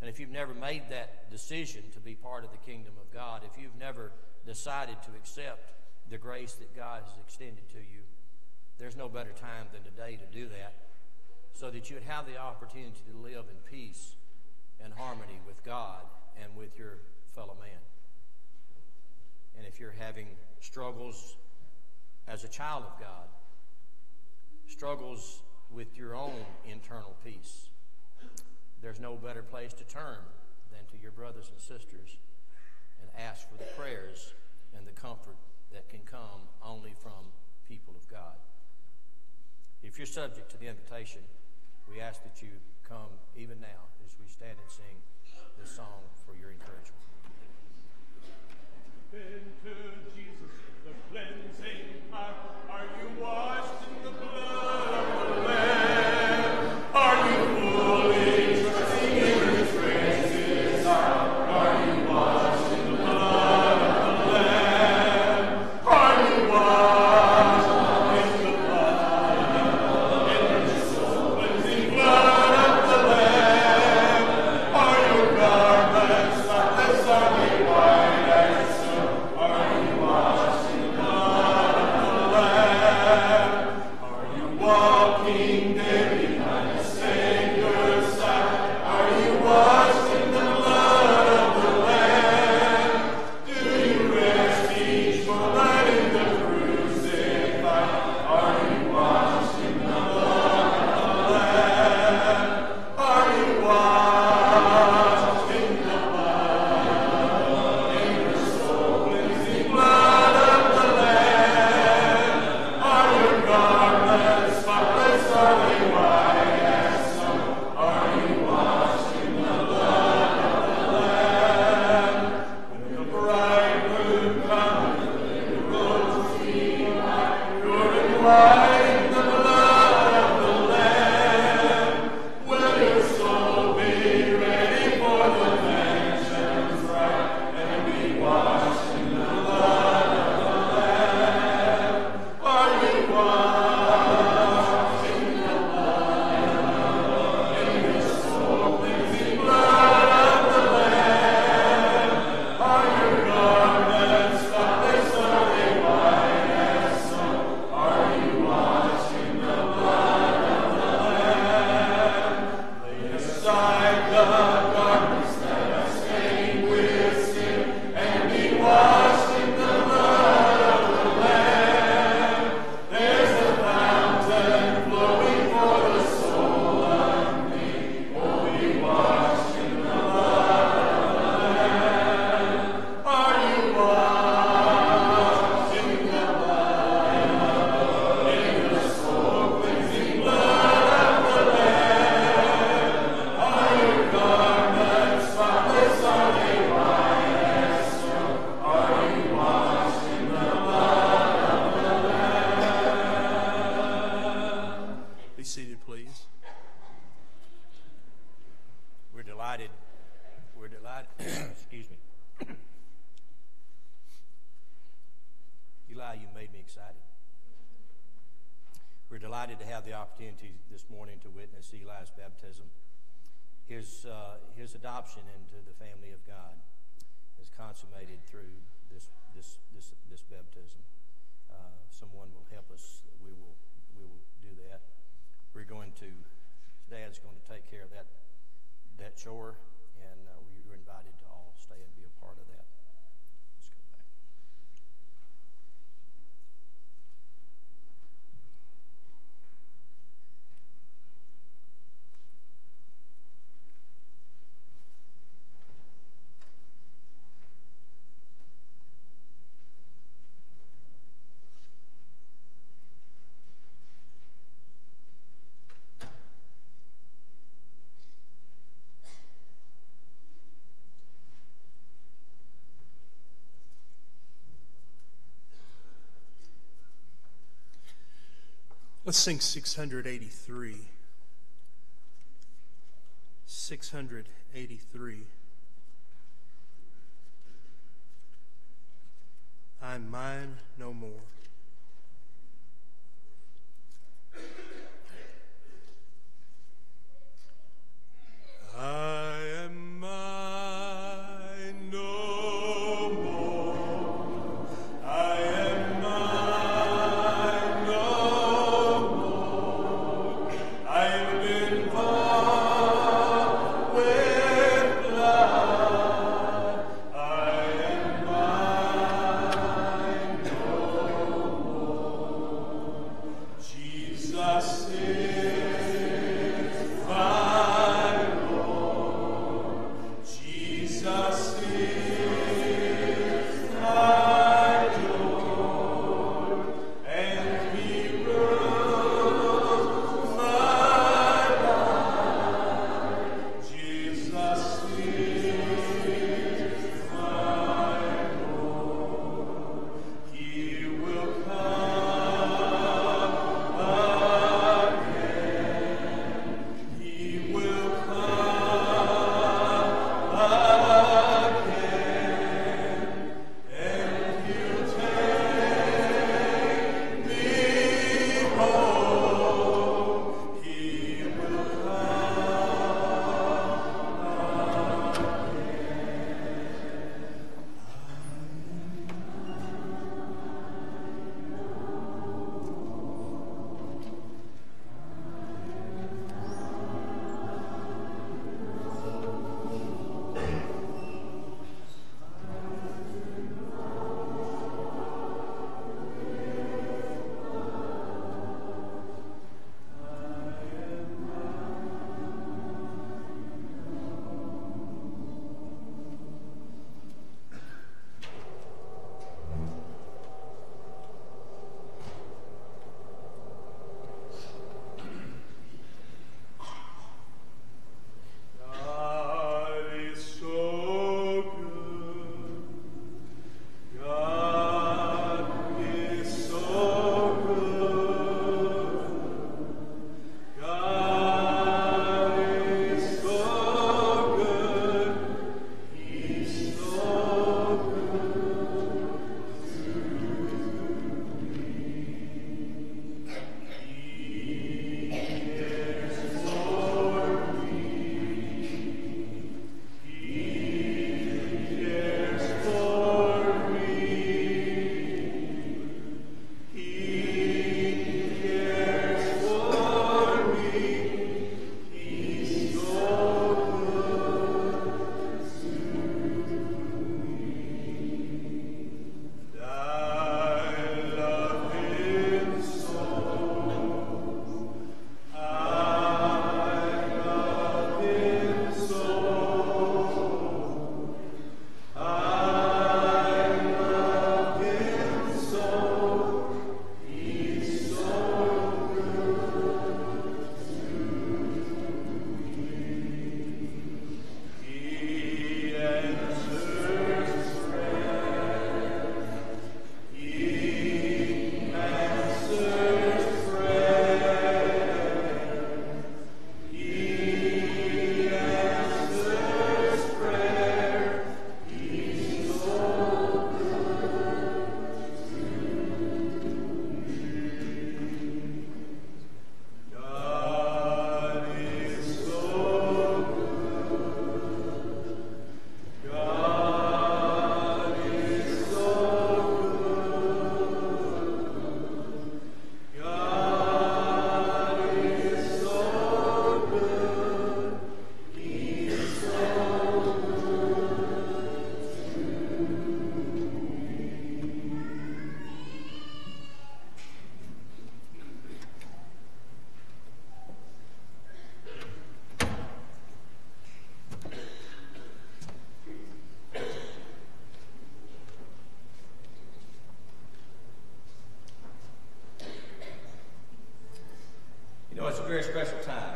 And if you've never made that decision to be part of the kingdom of God, if you've never decided to accept the grace that God has extended to you, there's no better time than today to do that so that you'd have the opportunity to live in peace and harmony with God and with your fellow man. And if you're having struggles as a child of God, struggles with your own internal peace, there's no better place to turn than to your brothers and sisters and ask for the prayers and the comfort that can come only from people of God. If you're subject to the invitation, we ask that you come even now as we stand and sing this song for your encouragement. Into Jesus, the cleansing power. Are you washed in the blood We're to have the opportunity this morning to witness Eli's baptism. His, uh, his adoption into the family of God is consummated through this, this, this, this baptism. Uh, someone will help us. We will, we will do that. We're going to, Dad's going to take care of that, that chore, and uh, you're invited to all stay and be a part of that. Let's go back. Let's sing 683. 683. I'm mine no more. A very special time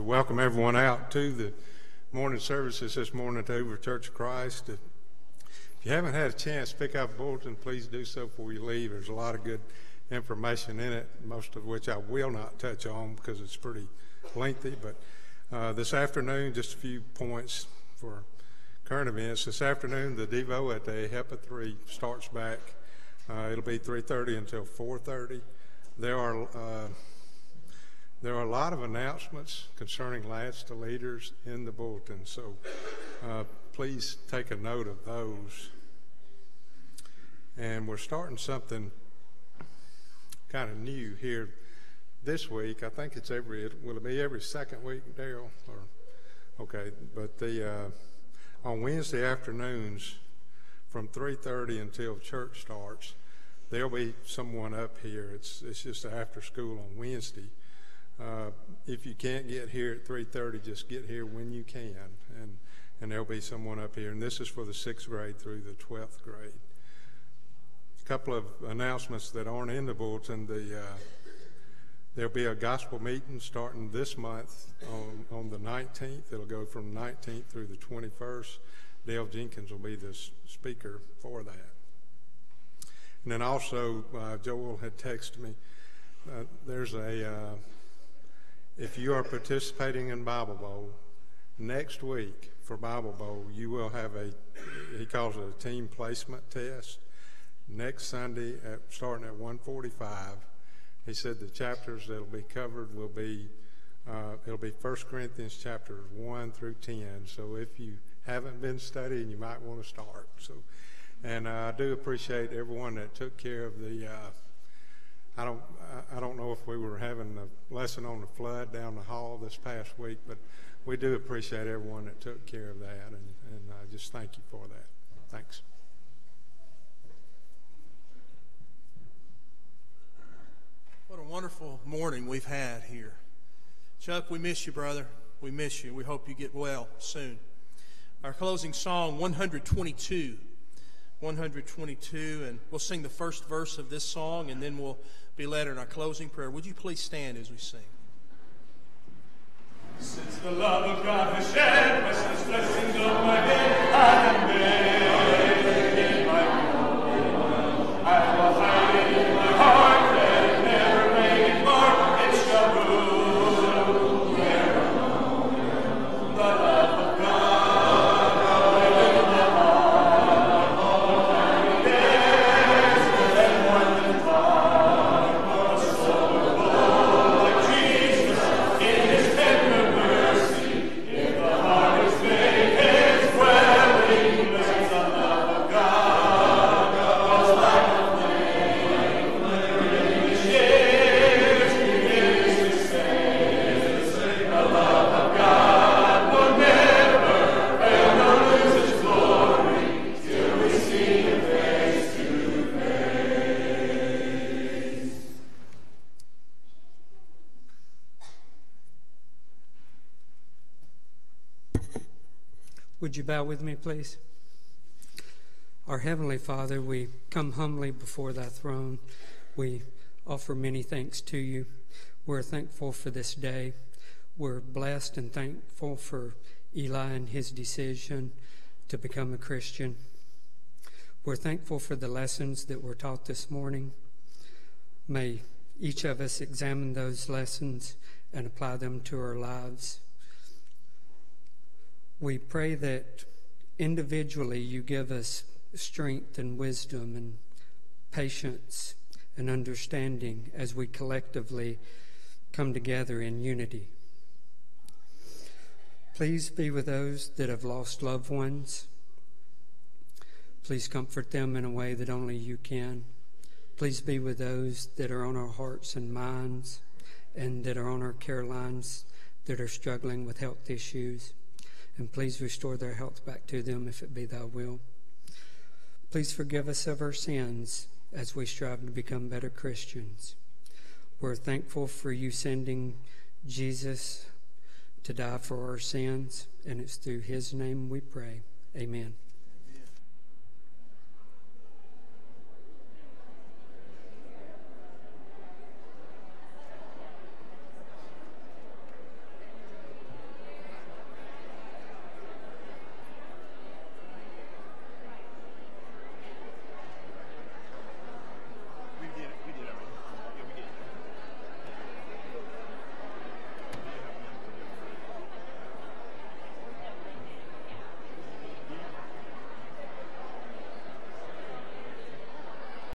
to welcome everyone out to the morning services this morning to Hoover Church of Christ. If you haven't had a chance to pick up a bulletin, please do so before you leave. There's a lot of good information in it, most of which I will not touch on because it's pretty lengthy. But uh, this afternoon, just a few points for current events. This afternoon, the Devo at the HEPA 3 starts back. Uh, it'll be 3.30 until 4.30. There are... Uh, there are a lot of announcements concerning lads to leaders in the bulletin, so uh, please take a note of those. And we're starting something kind of new here this week. I think it's every, will it be every second week, Daryl? Or Okay, but the, uh, on Wednesday afternoons from 3.30 until church starts, there'll be someone up here. It's, it's just after school on Wednesday. Uh, if you can't get here at 3.30, just get here when you can, and, and there'll be someone up here. And this is for the sixth grade through the 12th grade. A couple of announcements that aren't in the bulletin. The, uh, there'll be a gospel meeting starting this month on, on the 19th. It'll go from 19th through the 21st. Dale Jenkins will be the speaker for that. And then also, uh, Joel had texted me. Uh, there's a uh, if you are participating in Bible Bowl, next week for Bible Bowl, you will have a, he calls it a team placement test. Next Sunday, at, starting at 145, he said the chapters that'll be covered will be, uh, it'll be 1 Corinthians chapters 1 through 10. So if you haven't been studying, you might want to start. So, and uh, I do appreciate everyone that took care of the, uh, I don't, I don't know if we were having a lesson on the flood down the hall this past week, but we do appreciate everyone that took care of that, and, and I just thank you for that. Thanks. What a wonderful morning we've had here. Chuck, we miss you, brother. We miss you. We hope you get well soon. Our closing song, 122. 122, and we'll sing the first verse of this song, and then we'll be led in our closing prayer. Would you please stand as we sing? Since the love of God has shed precious blessings on my head, I am made in my own. I will hide you bow with me, please? Our Heavenly Father, we come humbly before thy throne. We offer many thanks to you. We're thankful for this day. We're blessed and thankful for Eli and his decision to become a Christian. We're thankful for the lessons that were taught this morning. May each of us examine those lessons and apply them to our lives. We pray that individually you give us strength and wisdom and patience and understanding as we collectively come together in unity. Please be with those that have lost loved ones. Please comfort them in a way that only you can. Please be with those that are on our hearts and minds and that are on our care lines that are struggling with health issues. And please restore their health back to them if it be thy will. Please forgive us of our sins as we strive to become better Christians. We're thankful for you sending Jesus to die for our sins, and it's through his name we pray. Amen.